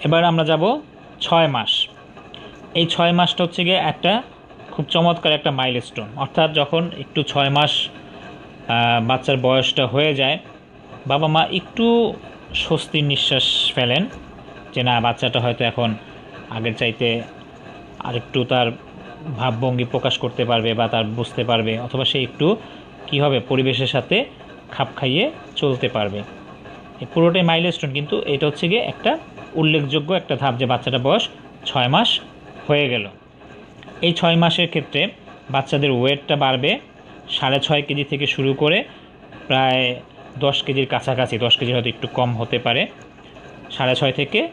এবার আমরা যাব ছয় মাস। এই ছয় মাসটা হচ্ছে গিয়ে একটা খুব চমৎকার একটা মাইলস্টোন অর্থাৎ যখন একটু ছয় মাস বাচ্চার বয়সটা হয়ে যায় বাবা মা একটু স্বস্তির নিঃশ্বাস ফেলেন যে না, বাচ্চাটা হয়তো এখন আগের চাইতে আরেকটু তার ভাবভঙ্গি প্রকাশ করতে পারবে বা তার বুঝতে পারবে, অথবা সে একটু কী হবে, পরিবেশের সাথে খাপ খাইয়ে চলতে পারবে। এই পুরোটাই মাইলস্টোন কিন্তু এটা হচ্ছে গিয়ে একটা উল্লেখযোগ্য একটা ধাপ যে বাচ্চাটা বয়স ছয় মাস হয়ে গেল। এই ছয় মাসের ক্ষেত্রে বাচ্চাদের ওয়েটটা বাড়বে। সাড়ে ছয় কেজি থেকে শুরু করে প্রায় দশ কেজির কাছাকাছি, দশ কেজি হয়তো একটু কম হতে পারে, সাড়ে ছয় থেকে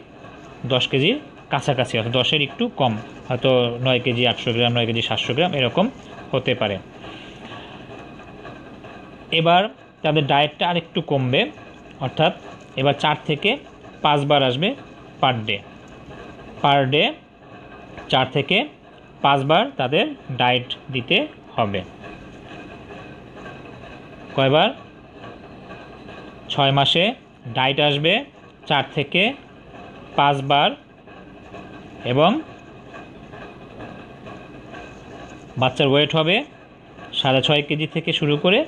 দশ কেজির কাছাকাছি, অর্থাৎ দশের একটু কম, হয়তো নয় কেজি আটশো গ্রাম, নয় কেজি সাতশো গ্রাম এরকম হতে পারে। এবার তাদের ডায়েটটা আরেকটু কমবে, অর্থাৎ এবার চার থেকে পাঁচবার আসবে পার ডে পার ডে চার থেকে পাঁচবার তাদের ডায়েট দিতে হবে। কয়বার? ছয় মাসে ডাইট আসবে চার থেকে পাঁচবার এবং বাচ্চার ওয়েট হবে সাড়ে ছয় কেজি থেকে শুরু করে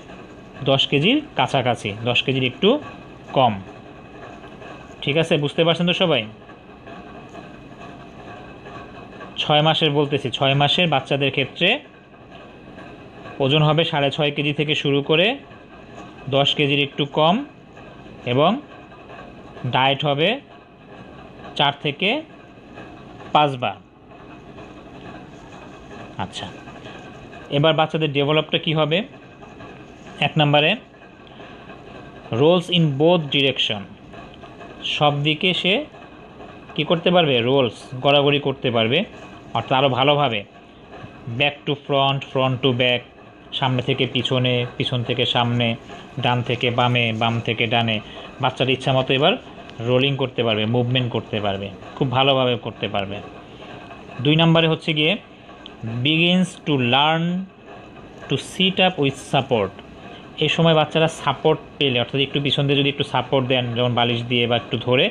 দশ কেজির কাছাকাছি, দশ কেজির একটু কম। ঠিক আছে, বুঝতে পারছেন তো সবাই? ছয় মাসের বলতেছি, ছয় মাসের বাচ্চাদের ক্ষেত্রে ওজন হবে সাড়ে ছয় কেজি থেকে শুরু করে দশ কেজির একটু কম এবং ডায়েট হবে চার থেকে পাঁচবার। আচ্ছা এবার বাচ্চাদের ডেভেলপটা কি হবে? এক নম্বরে, রোলস ইন বোথ ডিরেকশন। সব দিকে সে কি করতে পারবে? রোলস গড়াগড়ি করতে পারবে, অর্থাৎ আরও ভালোভাবে। Back to front front to back সামনে থেকে পিছনে, পিছন থেকে সামনে, ডান থেকে বামে, বাম থেকে ডানে। বাচ্চার ইচ্ছা মতো এবার রোলিং করতে পারবে মুভমেন্ট করতে পারবে, খুব ভালোভাবে করতে পারবে। দুই নম্বরে হচ্ছে গিয়ে begins to learn to sit up with support এই সময় বাচ্চারা সাপোর্ট পেলে, অর্থাৎ একটু পিছন দিয়ে যদি একটু সাপোর্ট দেন, যেমন বালিশ দিয়ে বা একটু ধরে,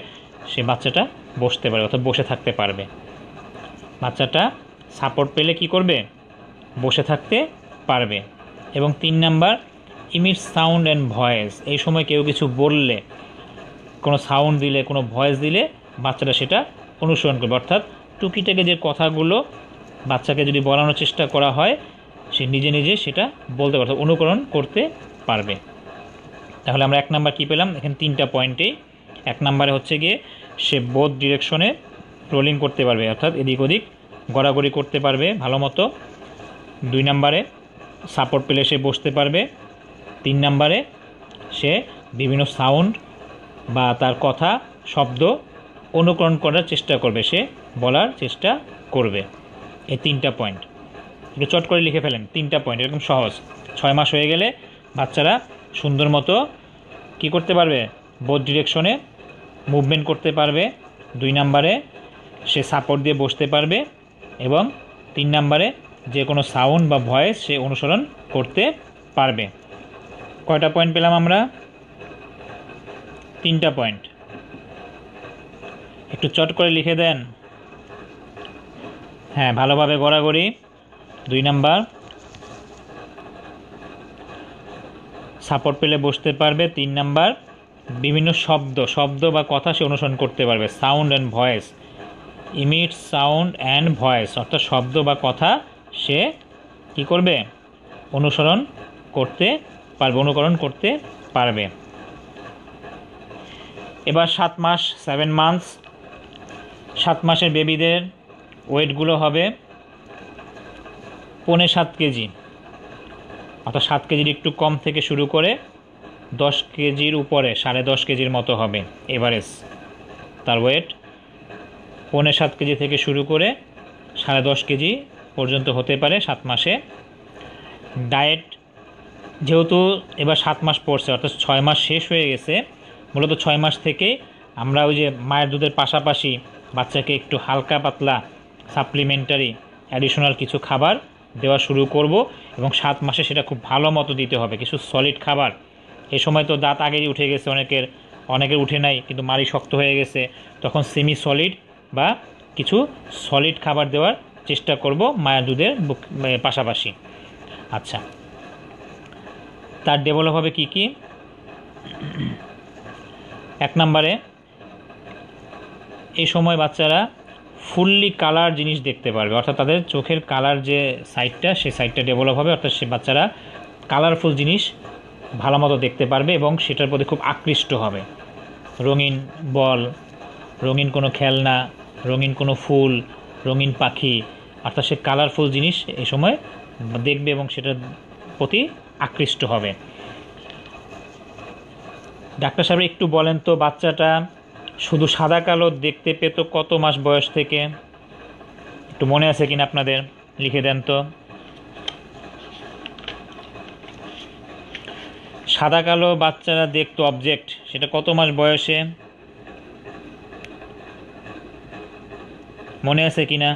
সে বাচ্চাটা বসতে পারবে, অর্থাৎ বসে থাকতে পারবে। বাচ্চাটা সাপোর্ট পেলে কি করবে? বসে থাকতে পারবে। এবং তিন number emit sound and voice এই সময় কেউ কিছু বললে, কোনো সাউন্ড দিলে, কোনো ভয়েস দিলে বাচ্চাটা সেটা অনুসরণ করবে। অর্থাৎ টুকিটাকে যে কথাগুলো বাচ্চাকে যদি বলানোর চেষ্টা করা হয়, সে নিজে নিজে সেটা বলতে পারবে অনুকরণ করতে পারবে। তাহলে আমরা এক নাম্বার কী পেলাম? এখানে তিনটা পয়েন্টেই এক নাম্বারে হচ্ছে গিয়ে, সে বোধ ডিরেকশনে রোলিং করতে পারবে। অর্থাৎ এদিক ওদিক গড়াগড়ি করতে পারবে ভালো মতো। দুই নাম্বারে সাপোর্ট পেলে সে বসতে পারবে। তিন নাম্বারে সে বিভিন্ন সাউন্ড বা তার কথা, শব্দ অনুকরণ করার চেষ্টা করবে। সে বলার চেষ্টা করবে। এই তিনটা পয়েন্ট একটু চট করে লিখে ফেলেন। তিনটা পয়েন্ট এরকম সহজ। ছয় মাস হয়ে গেলে বাচ্চারা সুন্দর মতো কী করতে পারবে? বোধ ডিরেকশনে মুভমেন্ট করতে পারবে। দুই নাম্বারে সে সাপোর্ট দিয়ে বসতে পারবে এবং তিন নাম্বারে যে কোনো সাউন্ড বা ভয়েস সে অনুসরণ করতে পারবে। কয়টা পয়েন্ট পেলাম আমরা? তিনটা পয়েন্ট। একটু চট করে লিখে দেন। হ্যাঁ ভালোভাবে গড়াগড়ি। দুই নাম্বার। সাপোর্ট পেলে বসতে পারবে। তিন নাম্বার। বিভিন্ন শব্দ শব্দ বা কথা সে অনুসরণ করতে পারবে। Sound and voice. Emit, sound and voice, অর্থাৎ শব্দ বা কথা সে কি করবে? অনুসরণ করতে পারবে, অনুকরণ করতে পারবে। এবার সাত মাস সেভেন মান্থস সাত মাসের বেবিদের ওয়েটগুলো হবে পৌনে সাত কেজি। অর্থাৎ সাত কেজির একটু কম থেকে শুরু করে দশ কেজির উপরে, সাড়ে দশ কেজির মতো হবে এভারেজ। তার ওয়েট পৌনে সাত কেজি থেকে শুরু করে সাড়ে দশ কেজি পর্যন্ত হতে পারে, সাত মাসে। ডায়েট যেহেতু এবার সাত মাস পড়ছে, অর্থাৎ ছয় মাস শেষ হয়ে গেছে, মূলত ছয় মাস থেকে আমরা ওই যে মায়ের দুধের পাশাপাশি বাচ্চাকে একটু হালকা পাতলা সাপ্লিমেন্টারি অ্যাডিশনাল কিছু খাবার দেওয়া শুরু করব এবং সাত মাসে সেটা খুব ভালো মতো দিতে হবে, কিছু সলিড খাবার। এ সময় তো দাঁত আগেই উঠে গেছে, অনেকের অনেকের উঠে নাই, কিন্তু মাড়ি শক্ত হয়ে গেছে, তখন সেমি সলিড বা কিছু সলিড খাবার দেওয়ার চেষ্টা করব মায়ের দুধের পাশাপাশি। আচ্ছা। তার ডেভেলপ হবে কি কি? এক নম্বরে, এই সময় বাচ্চারা ফুললি কালার জিনিস দেখতে পারবে। অর্থাৎ তাদের চোখের কালার যে সাইডটা সেই সাইডটা ডেভেলপ হবে। অর্থাৎ সে বাচ্চারা কালারফুল জিনিস ভালো মতো দেখতে পারবে এবং সেটার প্রতি খুব আকৃষ্ট হবে। রঙিন বল, রঙিন কোনো খেলনা, রঙিন কোনো ফুল রঙিন পাখি অর্থাৎ সে কালারফুল জিনিস এই সময় দেখবে এবং সেটার প্রতি আকৃষ্ট হবে। ডাক্তার সাহেব একটু বলেন তো, বাচ্চাটা শুধু সাদা কালো দেখতে পেত কত মাস বয়স থেকে? একটু মনে আছে কিনা আপনাদের? লিখে দেন তো। সাদা কালো বাচ্চারা দেখতো অবজেক্ট সেটা কত মাস বয়সে? মনে আছে কি না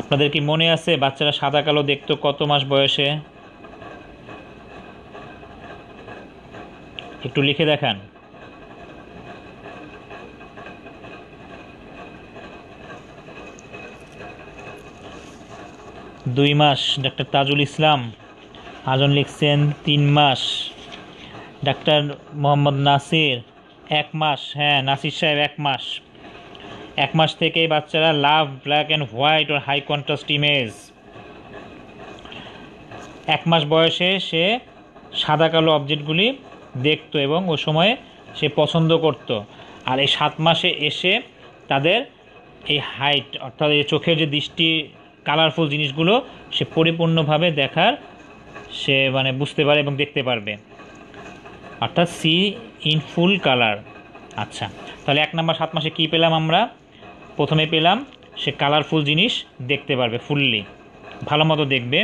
আপনাদের কি মনে আছে বাচ্চারা সাদা কালো দেখতো কত মাস বয়সে? একটু লিখে দেখান। দুই মাস। ডাক্তার তাজুল ইসলাম আজন লিখছেন তিন মাস। ডাক্তার মোহাম্মদ নাসির, এক মাস। হ্যাঁ নাসির সাহেব, এক মাস। এক মাস থেকেই বাচ্চারা love black and white or high contrast image. এক মাস বয়সে সে সাদা কালো অবজেক্টগুলি দেখতো এবং ও সময়ে সে পছন্দ করত। আর এই সাত মাসে এসে তাদের এই হাইট, অর্থাৎ এই চোখের যে দৃষ্টি কালারফুল জিনিসগুলো সে পরিপূর্ণভাবে দেখার, সে মানে বুঝতে পারে এবং দেখতে পারবে। অর্থাৎ সি ইন ফুল কালার আচ্ছা তাহলে এক নাম্বার সাত মাসে কী পেলাম আমরা? প্রথমে পেলাম সে কালারফুল জিনিস দেখতে পারবে ফুললি ভালো মতো দেখবে।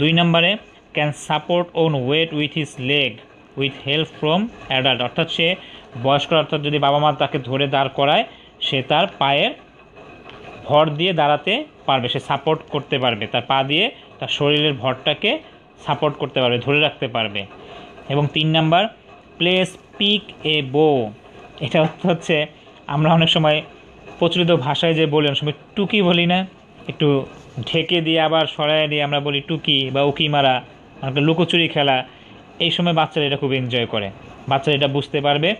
দুই নম্বরে can support own weight with his leg with help from adult অর্থাৎ সে বয়স্ক, অর্থাৎ যদি বাবা মা তাকে ধরে দাঁড় করায়, সে তার পায়ের ভর দিয়ে দাঁড়াতে পারবে, সে সাপোর্ট করতে পারবে। তার পা দিয়ে তার শরীরের ভরটাকে সাপোর্ট করতে পারবে, ধরে রাখতে পারবে। এবং তিন নাম্বার প্লেস পিক এ বো। এটা হচ্ছে আমরা অনেক সময় প্রচলিত ভাষায় যে বলি, অনেক সময় টুকি বলি না। একটু ঢেকে দিয়ে, আবার সরাই দিয়ে আমরা বলি টুকি বা উকি মারা অনেকটা লুকোচুরি খেলা। এই সময় বাচ্চারা এটা খুব এনজয় করে। বাচ্চারা এটা বুঝতে পারবে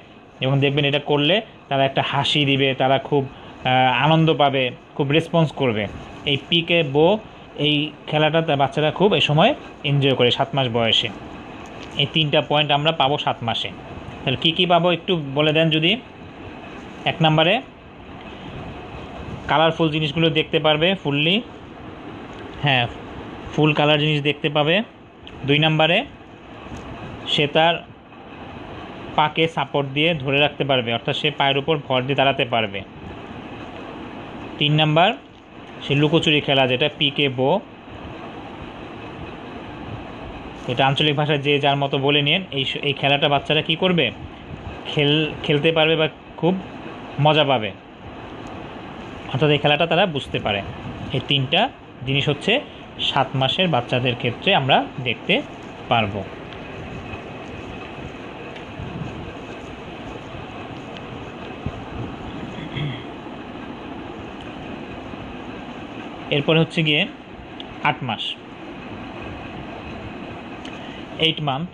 এবং দেখবেন এটা করলে তারা একটা হাসি দিবে, তারা খুব আনন্দ পাবে, খুব রেসপন্স করবে। এই পিকে বো, এই খেলাটা বাচ্চারা খুব এই সময় এনজয় করে সাত মাস বয়সে। এই তিনটা পয়েন্ট আমরা পাবো সাত মাসে। তাহলে কী কী পাবো একটু বলে দেন যদি। এক নম্বরে কালারফুল জিনিসগুলো দেখতে পারবে ফুললি হ্যাঁ ফুল কালার জিনিস দেখতে পাবে। দুই নম্বরে, সে তার পাকে সাপোর্ট দিয়ে ধরে রাখতে পারবে। অর্থাৎ সে পায়ের উপর ভর দিয়ে দাঁড়াতে পারবে। তিন নাম্বার, সে লুকোচুরি খেলা যেটা, পিকে বো। এটা আঞ্চলিক ভাষায় যে যার মতো বলে নিন এই এই খেলাটা বাচ্চারা কি করবে? খেল, খেলতে পারবে বা খুব মজা পাবে। অর্থাৎ এই খেলাটা তারা বুঝতে পারে। এই তিনটা জিনিস হচ্ছে সাত মাসের বাচ্চাদের ক্ষেত্রে আমরা দেখতে পারব। এরপরে হচ্ছে গিয়ে আট মাস। এইট মান্থ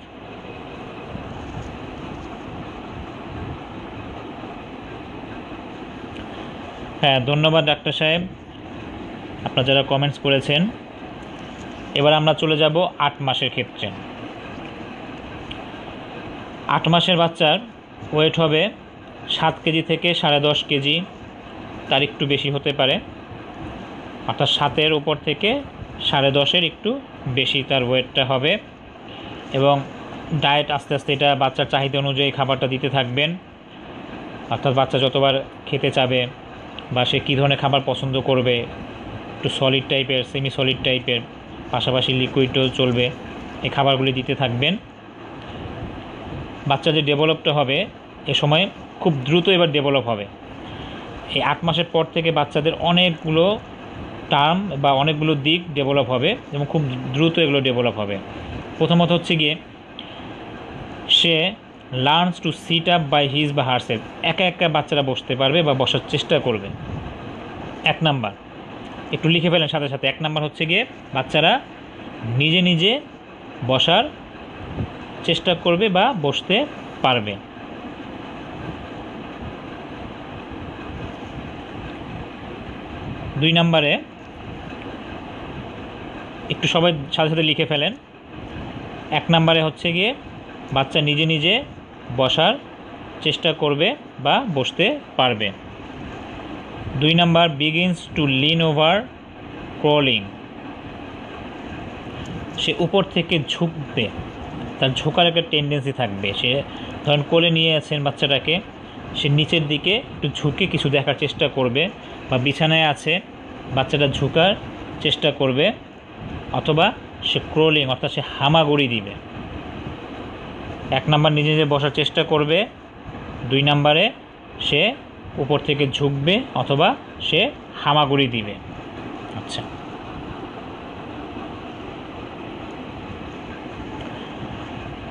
হ্যাঁ ধন্যবাদ ডাক্তার সাহেব। আপনারা যারা কমেন্টস করেছেন, এবার আমরা চলে যাব আট মাসের ক্ষেত্রে। আট মাসের বাচ্চার ওয়েট হবে সাত কেজি থেকে সাড়ে দশ কেজি, তার একটু বেশি হতে পারে। অর্থাৎ সাতের উপর থেকে সাড়ে দশের একটু বেশি তার ওয়েটটা হবে। এবং ডায়েট আস্তে আস্তে এটা বাচ্চার চাহিদা অনুযায়ী খাবারটা দিতে থাকবেন। অর্থাৎ বাচ্চা যতবার খেতে চাবে বা সে কী ধরনের খাবার পছন্দ করবে, একটু সলিড টাইপের সেমি সলিড টাইপের পাশাপাশি লিকুইডও চলবে, এই খাবারগুলি দিতে থাকবেন। বাচ্চা যে ডেভেলপটা হবে, এ সময় খুব দ্রুত এবার ডেভেলপ হবে। এই আট মাসের পর থেকে বাচ্চাদের অনেকগুলো টার্ম বা অনেকগুলো দিক ডেভেলপ হবে এবং খুব দ্রুত এগুলো ডেভেলপ হবে। প্রথমত হচ্ছে গিয়ে, সে learns to sit up by his বা হারসেলফ একা একা বাচ্চারা বসতে পারবে বা বসার চেষ্টা করবে। এক নাম্বার। একটু লিখে ফেলেন সাথে সাথে। এক নাম্বার হচ্ছে গিয়ে, বাচ্চারা নিজে নিজে বসার চেষ্টা করবে বা বসতে পারবে। দুই নম্বরে একটু সবাই সাথে সাথে লিখে ফেলেন। এক নম্বরে হচ্ছে গিয়ে বাচ্চা নিজে নিজে বসার চেষ্টা করবে বা বসতে পারবে। দুই number begins to lean over crawling সে উপর থেকে ঝুঁকবে, তার ঝোঁকার একটা টেন্ডেন্সি থাকবে। সে ধরেন কোলে নিয়ে আছেন বাচ্চাটাকে, সে নিচের দিকে একটু ঝুঁকে কিছু দেখার চেষ্টা করবে বা বিছানায় আছে, বাচ্চাটা ঝুঁকার চেষ্টা করবে। অথবা সে ক্রোলিং অর্থাৎ সে হামাগুড়ি দিবে। এক নাম্বার নিজে নিজে বসার চেষ্টা করবে, দুই নাম্বারে সে উপর থেকে ঝুঁকবে অথবা সে হামাগুড়ি দিবে। আচ্ছা।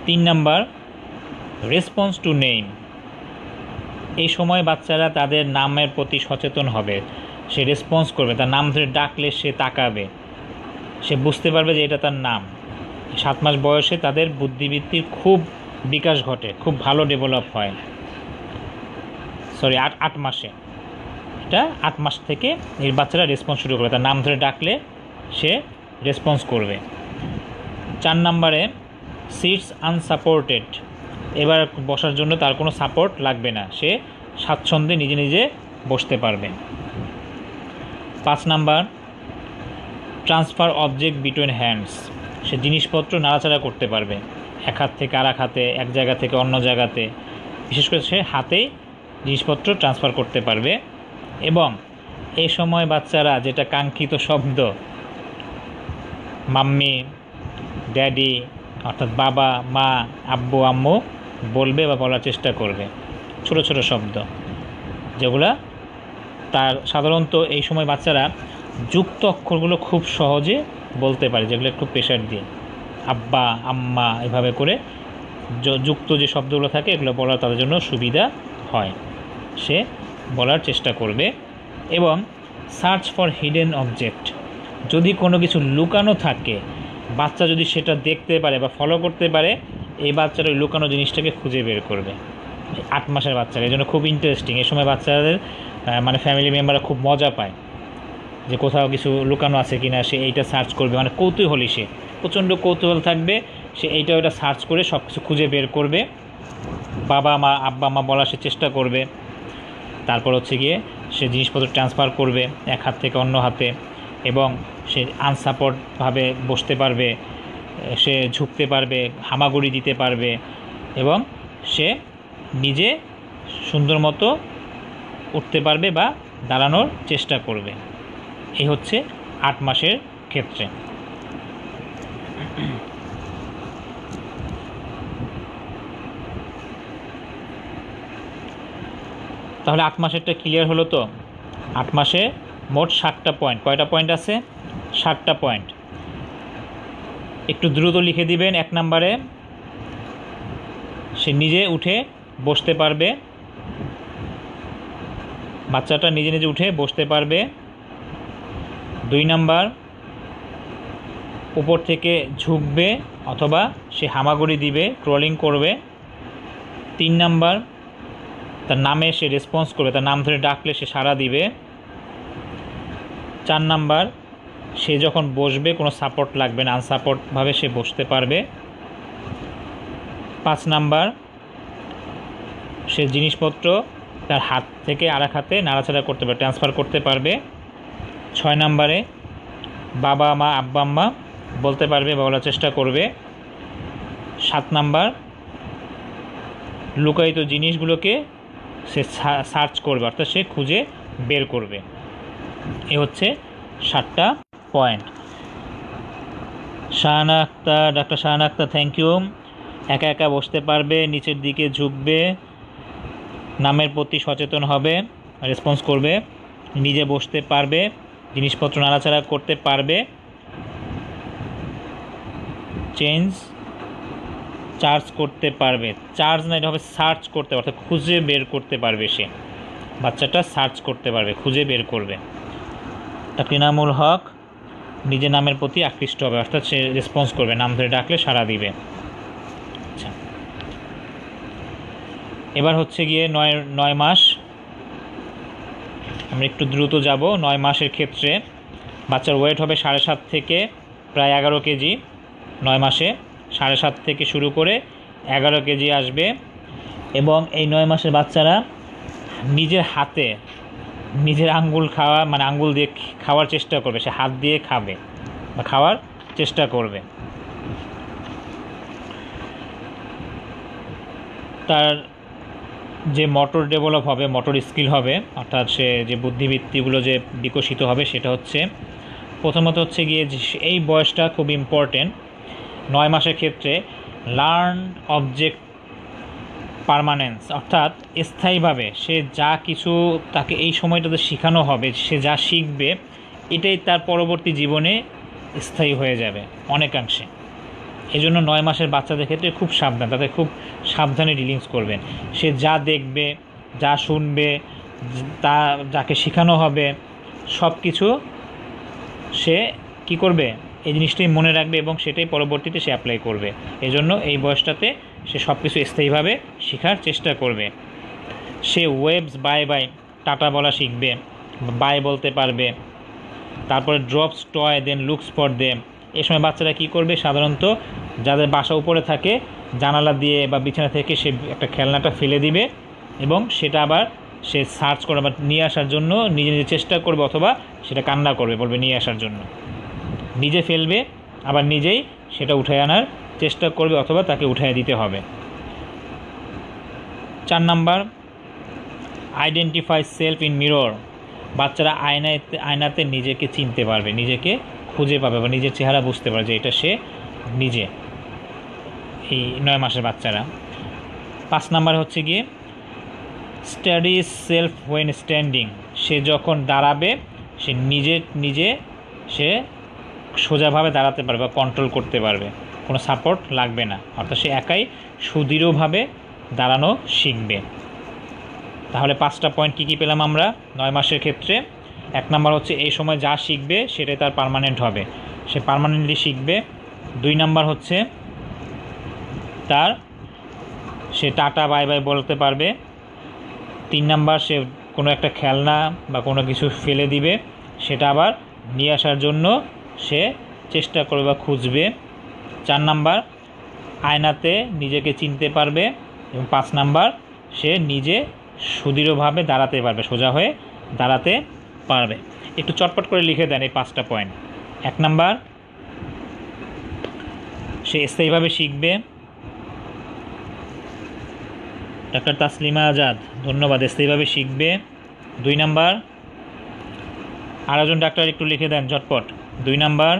তিন নাম্বার রেসপন্স টু নেম এই সময় বাচ্চারা তাদের নামের প্রতি সচেতন হবে। সে রেসপন্স করবে, তার নাম ধরে ডাকলে সে তাকাবে। সে বুঝতে পারবে যে এটা তার নাম। সাত মাস বয়সে তাদের বুদ্ধিবৃত্তির খুব বিকাশ ঘটে, খুব ভালো ডেভেলপ হয়। সরি আট আট মাসে। এটা আট মাস থেকে এই বাচ্চারা রেসপন্স শুরু করবে। তার নাম ধরে ডাকলে সে রেসপন্স করবে। চার নাম্বারে সিটস আনসাপোর্টেড এবার বসার জন্য তার কোনো সাপোর্ট লাগবে না। সে স্বাচ্ছন্দ্যে নিজে নিজে বসতে পারবে। পাঁচ number transfer object between hands. সে জিনিসপত্র নাড়াচাড়া করতে পারবে। এক হাত থেকে আর এক হাতে, এক জায়গা থেকে অন্য জায়গাতে। বিশেষ করে সে হাতেই জিনিসপত্র ট্রান্সফার করতে পারবে। এবং এই সময় বাচ্চারা যেটা কাঙ্ক্ষিত শব্দ, মাম্মি ড্যাডি অর্থাৎ বাবা, মা, আব্বু, আম্মু বলবে বা বলার চেষ্টা করবে। ছোট ছোট শব্দ। যেগুলা তার সাধারণত এই সময় বাচ্চারা যুক্ত অক্ষরগুলো খুব সহজে বলতে পারে, যেগুলো একটু প্রেশার দিয়ে। আব্বা, আম্মা এভাবে করে যুক্ত যে শব্দগুলো থাকে, এগুলো বলার তাদের জন্য সুবিধা হয়। সে বলার চেষ্টা করবে এবং সার্চ ফর হিডেন অবজেক্ট যদি কোনো কিছু লুকানো থাকে, বাচ্চা যদি সেটা দেখতে পারে বা ফলো করতে পারে, এই বাচ্চারা ওই লুকানো জিনিসটাকে খুঁজে বের করবে। আট মাসের বাচ্চাকে এই জন্য খুব ইন্টারেস্টিং এই সময় বাচ্চাদের মানে ফ্যামিলি মেম্বাররা খুব মজা পায়। যে কোথাও কিছু লুকানো আছে কিনা, সে এইটা সার্চ করবে। মানে কৌতূহলী সে। প্রচণ্ড কৌতূহল থাকবে। সে এইটা ওইটা সার্চ করে সব কিছু খুঁজে বের করবে। বাবা, মা, আব্বা মা বলার সে চেষ্টা করবে। তারপর হচ্ছে গিয়ে সে জিনিসপত্র ট্রান্সফার করবে এক হাত থেকে অন্য হাতে এবং সে আনসাপোর্টভাবে বসতে পারবে, সে ঝুঁকতে পারবে, হামাগুড়ি দিতে পারবে এবং সে নিজে সুন্দর মতো উঠতে পারবে বা দাঁড়ানোর চেষ্টা করবে। এই হচ্ছে আট মাসের ক্ষেত্রে। তাহলে আট মাসেরটা ক্লিয়ার হলো তো? আট মাসে মোট ষাটটা পয়েন্ট কয়টা পয়েন্ট আছে? ষাটটা পয়েন্ট একটু দ্রুত লিখে দিবেন এক নম্বরে। সে নিজে উঠে বসতে পারবে। বাচ্চাটা নিজে নিজে উঠে বসতে পারবে। দুই নাম্বার, উপর থেকে ঝুঁকবে অথবা সে হামাগুড়ি দিবে ক্রলিং করবে। তিন নাম্বার, তার নামে সে রেসপন্স করবে, তার নাম ধরে ডাকলে সে সাড়া দিবে। চার নাম্বার, সে যখন বসবে, কোনো সাপোর্ট লাগবে না আনসাপোর্টভাবে সে বসতে পারবে। পাঁচ নাম্বার, সে জিনিসপত্র তার হাত থেকে আর হাতে নাড়াচাড়া করতে পারবে ট্রান্সফার করতে পারবে। ছয় নাম্বারে বাবা মা, আব্বা আম্মা বলতে পারবে বলার চেষ্টা করবে। সাত নাম্বার, লুকায়িত জিনিসগুলোকে সে, সার্চ করবে, অর্থাৎ সে খুঁজে বের করবে। এ হচ্ছে সাতটা point. Shahana Akter, doctor Shahana Akter, thank you. একা একা বসতে পারবে, নিচের দিকে ঝুঁকবে, নামের প্রতি সচেতন হবে, রেসপন্স করবে, নিজে বসতে পারবে। জিনিসপত্র নাড়াচাড়া করতে পারবে। চেঞ্জ চার্জ করতে পারবে। চার্জ না, এটা হবে সার্চ করতে অর্থাৎ খুঁজে বের করতে পারবে সে। বাচ্চাটা সার্চ করতে পারবে, খুঁজে বের করবে। তাকিনামুল হক নিজের নামের প্রতি আকৃষ্ট হবে, অর্থাৎ সে রেসপন্স করবে, নাম ধরে ডাকলে সাড়া দিবে। আচ্ছা। এবার হচ্ছে গিয়ে নয় নয় মাস আমরা একটু দ্রুত যাব, নয় মাসের ক্ষেত্রে। বাচ্চার ওয়েট হবে সাড়ে সাত থেকে প্রায় এগারো কেজি। নয় মাসে সাড়ে সাত থেকে শুরু করে এগারো কেজি আসবে। এবং এই নয় মাসের বাচ্চারা নিজের হাতে নিজের আঙ্গুল খাওয়া মানে আঙ্গুল দিয়ে খাওয়ার চেষ্টা করবে। সে হাত দিয়ে খাবে বা খাওয়ার চেষ্টা করবে। তার যে মোটর ডেভেলপ হবে মোটর স্কিল হবে, অর্থাৎ সে যে বুদ্ধিবৃত্তিগুলো যে বিকশিত হবে সেটা হচ্ছে, প্রথমত হচ্ছে গিয়ে এই বয়সটা খুব ইম্পর্টেন্ট নয় মাসের ক্ষেত্রে লার্ন অবজেক্ট পারমানেন্স অর্থাৎ স্থায়ীভাবে সে যা কিছু তাকে এই সময়টাতে শেখানো হবে, সে যা শিখবে, এটাই তার পরবর্তী জীবনে স্থায়ী হয়ে যাবে অনেকাংশে। এই জন্য নয় মাসের বাচ্চাদের ক্ষেত্রে খুব সাবধান, তাদের খুব সাবধানে ডিলিংস করবেন। সে যা দেখবে, যা শুনবে, তা যাকে শেখানো হবে সব কিছু সে কি করবে? এই জিনিসটাই মনে রাখবে এবং সেটাই পরবর্তীতে সে অ্যাপ্লাই করবে। এজন্য এই বয়সটাতে সে সব কিছু স্থায়ীভাবে শেখার চেষ্টা করবে। সে ওয়েবস বাই বাই টাটা বলা শিখবে বাই বলতে পারবে। তারপরে drops toy then looks for them এই সময় বাচ্চারা কী করবে? সাধারণত যাদের বাসা উপরে থাকে, জানালা দিয়ে বা বিছানা থেকে সে একটা খেলনাটা ফেলে দিবে এবং সেটা আবার সে সার্চ করে বা নিয়ে আসার জন্য নিজে নিজে চেষ্টা করবে অথবা সেটা কান্না করবে, বলবে নিয়ে আসার জন্য। নিজে ফেলবে, আবার নিজেই সেটা উঠে আনার চেষ্টা করবে অথবা তাকে উঠায় দিতে হবে। চার number identify self in mirror বাচ্চারা আয়নায়, আয়নাতে নিজেকে চিনতে পারবে, নিজেকে খুঁজে পাবে বা নিজের চেহারা বুঝতে পারে যে এটা সে নিজে, এই নয় মাসের বাচ্চারা। পাঁচ নাম্বার হচ্ছে গিয়ে স্টাডি সেলফ ওয়েন স্ট্যান্ডিং সে যখন দাঁড়াবে, সে নিজে নিজে সে সোজাভাবে দাঁড়াতে পারবে বা কন্ট্রোল করতে পারবে। কোনো সাপোর্ট লাগবে না। অর্থাৎ সে একাই সুদৃঢ়ভাবে দাঁড়ানো শিখবে। তাহলে পাঁচটা পয়েন্ট কী কী পেলাম আমরা? নয় মাসের ক্ষেত্রে এক নম্বর হচ্ছে এই সময় যা শিখবে সেটাই তার পার্মানেন্ট হবে। সে পার্মানেন্টলি শিখবে। দুই নাম্বার হচ্ছে তার সে টাটা, বাই বাই বলতে পারবে। তিন নাম্বার সে কোনো একটা খেলনা বা কোনো কিছু ফেলে দিবে, সেটা আবার নিয়ে আসার জন্য সে চেষ্টা করবে বা খুঁজবে। চার নাম্বার আয়নাতে নিজেকে চিনতে পারবে এবং পাঁচ নাম্বার সে নিজে সুদৃঢ়ভাবে দাঁড়াতে পারবে, সোজা হয়ে দাঁড়াতে পারবে। একটু চটপট করে লিখে দেন এই পাঁচটা পয়েন্ট এক নাম্বার, সে স্থায়ীভাবে শিখবে। ডাক্তার তাসলিমা আজাদ, ধন্যবাদ স্থায়ীভাবে শিখবে। দুই নাম্বার আরেকজন ডাক্তার একটু লিখে দেন ঝটপট দুই নাম্বার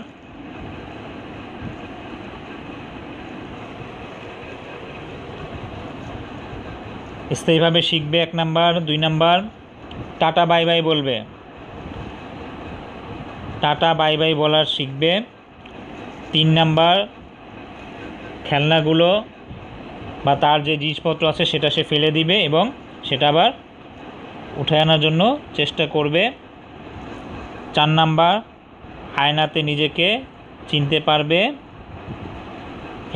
স্থায়ীভাবে শিখবে। এক নাম্বার, দুই নাম্বার, টাটা, বাই বাই বলবে। টাটা, বাই বাই বলার শিখবে। তিন নাম্বার, খেলনাগুলো বা তার যে জিনিসপত্র আছে সেটা সে ফেলে দিবে এবং সেটা আবার উঠে আনার জন্য চেষ্টা করবে। চার নাম্বার, আয়নাতে নিজেকে চিনতে পারবে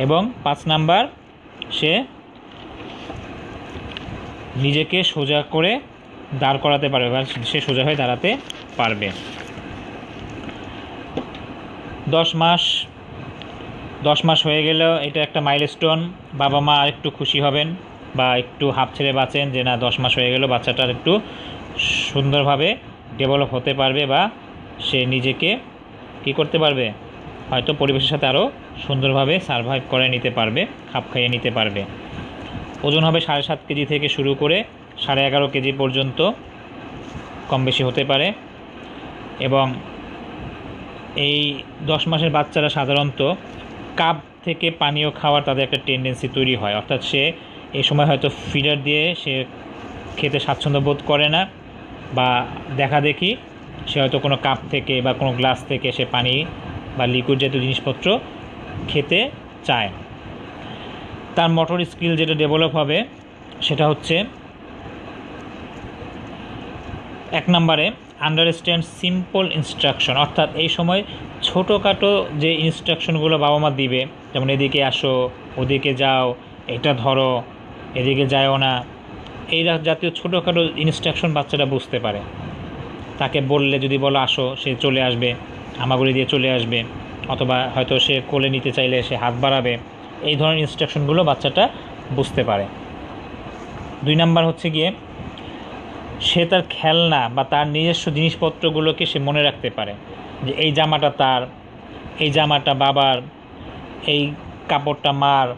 এবং পাঁচ নাম্বার, সে নিজেকে সোজা করে দাঁড় করাতে পারবে বা সে সোজা হয়ে দাঁড়াতে পারবে। দশ মাস দশ মাস হয়ে গেলেও এটা একটা মাইলস্টোন বাবা মা আর একটু খুশি হবেন বা একটু হাফ ছেড়ে বাঁচেন যে না, দশ মাস হয়ে গেল, বাচ্চাটার একটু সুন্দরভাবে ডেভেলপ হতে পারবে বা সে নিজেকে কী করতে পারবে? হয়তো পরিবেশের সাথে আরও সুন্দরভাবে সারভাইভ করে নিতে পারবে, খাপ খাইয়ে নিতে পারবে। ওজন হবে সাড়ে সাত কেজি থেকে শুরু করে সাড়ে এগারো কেজি পর্যন্ত কম বেশি হতে পারে। এবং এই দশ মাসের বাচ্চারা সাধারণত কাপ থেকে পানীয় খাওয়ার তাদের একটা টেন্ডেন্সি তৈরি হয়। অর্থাৎ সে এই সময় হয়তো ফিডার দিয়ে সে খেতে স্বাচ্ছন্দ্য বোধ করে না বা দেখা দেখি সে হয়তো কোনো কাপ থেকে বা কোনো গ্লাস থেকে সে পানি বা লিকুইড জাতীয় জিনিসপত্র খেতে চায় তার মোটর স্কিল যেটা ডেভেলপ হবে সেটা হচ্ছে এক নম্বরে আন্ডারস্ট্যান্ড সিম্পল ইনস্ট্রাকশন অর্থাৎ এই সময় ছোটোখাটো যে ইনস্ট্রাকশনগুলো বাবা মা দিবে, যেমন এদিকে আসো, ওদিকে যাও, এটা ধরো, এদিকে যায়ও না, এই জাতীয় ছোটোখাটো ইনস্ট্রাকশন বাচ্চারা বুঝতে পারে। তাকে বললে যদি বলো, আসো, সে চলে আসবে, আমাগুলি দিয়ে চলে আসবে। অথবা হয়তো সে কোলে নিতে চাইলে সে হাত বাড়াবে। এই ধরনের ইনস্ট্রাকশনগুলো বাচ্চাটা বুঝতে পারে। দুই নাম্বার হচ্ছে গিয়ে সে তার খেলনা বা তার নিজস্ব জিনিসপত্রগুলোকে সে মনে রাখতে পারে। যে এই জামাটা তার, এই জামাটা বাবার, এই কাপড়টা মার,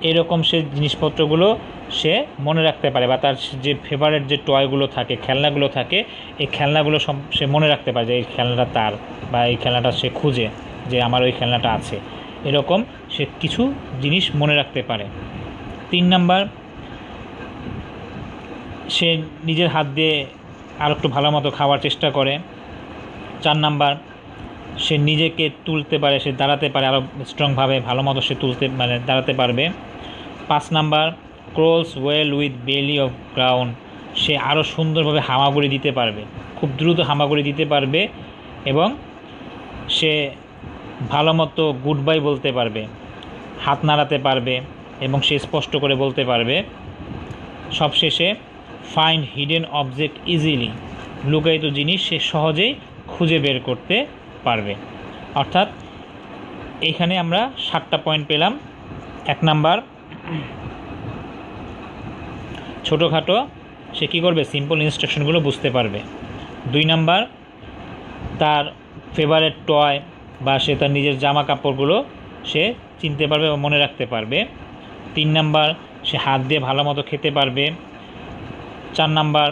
এরকম সে জিনিসপত্রগুলো সে মনে রাখতে পারে বা তার যে ফেভারেট যে টয়গুলো থাকে, খেলনাগুলো থাকে, এই খেলনাগুলো সব সে মনে রাখতে পারে যে এই খেলনাটা তার বা এই খেলনাটা সে খুঁজে যে আমার ওই খেলনাটা আছে। এরকম সে কিছু জিনিস মনে রাখতে পারে। তিন নাম্বার সে নিজের হাত দিয়ে আর একটু ভালো মতো খাওয়ার চেষ্টা করে। চার নাম্বার, সে নিজেকে তুলতে পারে, সে দাঁড়াতে পারে আরও স্ট্রংভাবে ভালো মতো সে তুলতে মানে দাঁড়াতে পারবে। পাঁচ number crawls well with belly off ground সে আরও সুন্দরভাবে হামাগুড়ি দিতে পারবে। খুব দ্রুত হামাগুড়ি দিতে পারবে এবং সে ভালো মতো গুড বাই বলতে পারবে, হাত নাড়াতে পারবে এবং সে স্পষ্ট করে বলতে পারবে। সবশেষে ফাইন্ড হিডেন অবজেক্ট ইজিলি লুকায়িত জিনিস সে সহজেই খুঁজে বের করতে পারবে। অর্থাৎ, এখানে আমরা সাতটা পয়েন্ট পেলাম। এক নাম্বার, ছোটোখাটো, সে কী করবে? সিম্পল ইনস্ট্রাকশনগুলো বুঝতে পারবে। দুই নাম্বার, তার ফেভারেট টয় বা সে তার নিজের জামা কাপড়গুলো সে চিনতে পারবে বা মনে রাখতে পারবে। তিন নাম্বার, সে হাত দিয়ে ভালো মতো খেতে পারবে। চার নাম্বার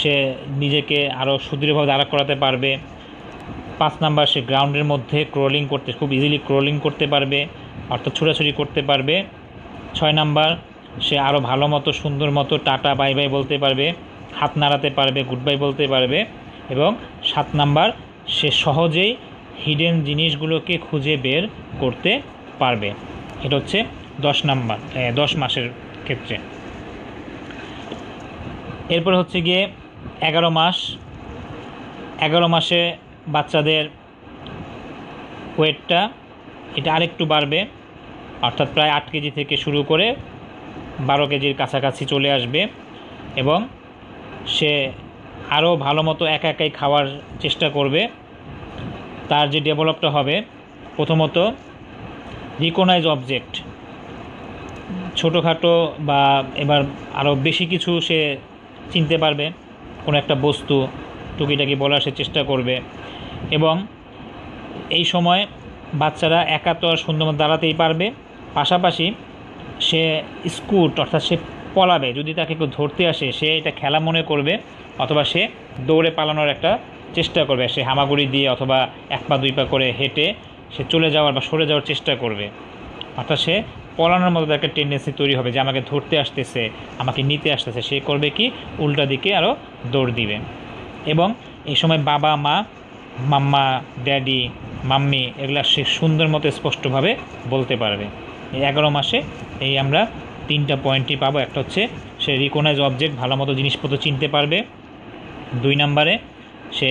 সে নিজেকে আরও সুদৃঢ়ভাবে দাঁড়া করাতে পারবে। পাঁচ নাম্বার সে গ্রাউন্ডের মধ্যে ক্রোলিং করতে, খুব ইজিলি ক্রোলিং করতে পারবে, অর্থাৎ ছোটাছুটি করতে পারবে। ছয় নাম্বার সে আরও ভালো মতো, সুন্দর মতো টাটা বাই বাই বলতে পারবে, হাত নাড়াতে পারবে গুড বাই বলতে পারবে এবং সাত নাম্বার সে সহজেই হিডেন জিনিসগুলোকে খুঁজে বের করতে পারবে। এটা হচ্ছে দশ নাম্বার দশ মাসের ক্ষেত্রে। এরপর হচ্ছে গিয়ে এগারো মাস। এগারো মাসে বাচ্চাদের ওয়েটটা এটা আরেকটু বাড়বে। অর্থাৎ প্রায় আট কেজি থেকে শুরু করে বারো কেজির কাছাকাছি চলে আসবে এবং সে আরও ভালো মতো একা একাই খাওয়ার চেষ্টা করবে। তার যে ডেভেলপটা হবে, প্রথমত রিকোনাইজ অবজেক্ট। ছোটোখাটো বা এবার আরও বেশি কিছু সে চিনতে পারবে কোনো একটা বস্তু টুকিটাকি বলার সে চেষ্টা করবে। এবং এই সময় বাচ্চারা একা তো সুন্দর দাঁড়াতেই পারবে। পাশাপাশি সে স্কুট অর্থাৎ সে পলাবে, যদি তাকে কেউ ধরতে আসে, সে এটা খেলা মনে করবে অথবা সে দৌড়ে পালানোর একটা চেষ্টা করবে। সে হামাগুড়ি দিয়ে অথবা এক পা দুই পা করে হেঁটে সে চলে যাওয়ার বা সরে যাওয়ার চেষ্টা করবে। অর্থাৎ সে পলানোর মতো একটা টেন্ডেন্সি তৈরি হবে যে আমাকে ধরতে আসতেছে, আমাকে নিতে আসতেছে। সে করবে কি? উল্টা দিকে আরও দৌড় দিবে। এবং এই সময় বাবা, মা, মাম্মা, ড্যাডি, মাম্মি এগুলা সে সুন্দর মতো স্পষ্টভাবে বলতে পারবে। এই এগারো মাসে এই আমরা তিনটা পয়েন্টই পাবো। একটা হচ্ছে সে রিকোনাইজ অবজেক্ট ভালো মতো জিনিসপত্র চিনতে পারবে। দুই নম্বরে সে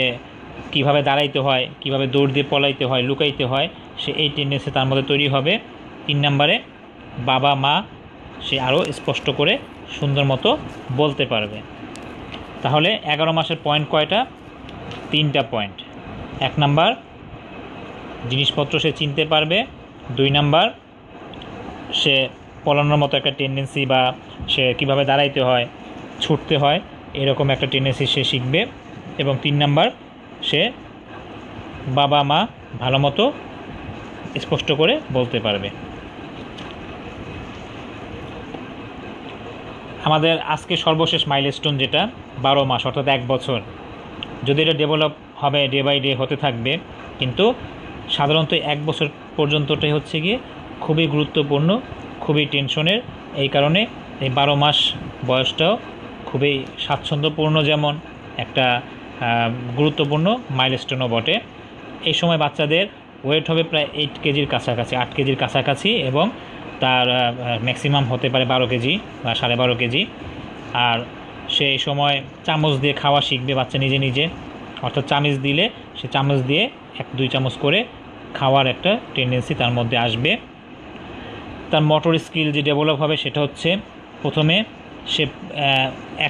কীভাবে দাঁড়াইতে হয়, কীভাবে দৌড় দিয়ে পলাইতে হয়, লুকাইতে হয়, সে এই টেন্ডেন্সি তার মধ্যে তৈরি হবে। তিন নম্বরে বাবা, মা, সে আরও স্পষ্ট করে সুন্দর মতো বলতে পারবে। তাহলে এগারো মাসের পয়েন্ট কয়টা? তিনটা পয়েন্ট এক নাম্বার, জিনিসপত্র সে চিনতে পারবে। দুই নাম্বার, সে পলানোর মতো একটা টেন্ডেন্সি বা সে কীভাবে দাঁড়াইতে হয়, ছুটতে হয়, এরকম একটা টেন্ডেন্সি সে শিখবে। এবং তিন নাম্বার, সে বাবা, মা ভালো মতো স্পষ্ট করে বলতে পারবে। আমাদের আজকে সর্বশেষ মাইলস্টোন যেটা, বারো মাস, অর্থাৎ এক বছর। যদি এটা ডেভেলপ হবে ডে বাই ডে হতে থাকবে, কিন্তু সাধারণত এক বছর পর্যন্তটাই হচ্ছে গিয়ে খুবই গুরুত্বপূর্ণ, খুবই টেনশনের। এই কারণে এই বারো মাস বয়সটাও খুবই স্বাচ্ছন্দ্যপূর্ণ যেমন একটা গুরুত্বপূর্ণ মাইলস্টোনও বটে। এই সময় বাচ্চাদের ওয়েট হবে প্রায় এইট কেজির কাছাকাছি, আট কেজির কাছাকাছি এবং তার ম্যাক্সিমাম হতে পারে বারো কেজি বা সাড়ে বারো কেজি। আর সেই সময় চামচ দিয়ে খাওয়া শিখবে বাচ্চা নিজে নিজে। অর্থাৎ চামচ দিলে সে চামচ দিয়ে এক, দুই চামচ করে খাওয়ার একটা টেন্ডেন্সি তার মধ্যে আসবে। তার মোটর স্কিল যে ডেভেলপ হবে সেটা হচ্ছে প্রথমে সে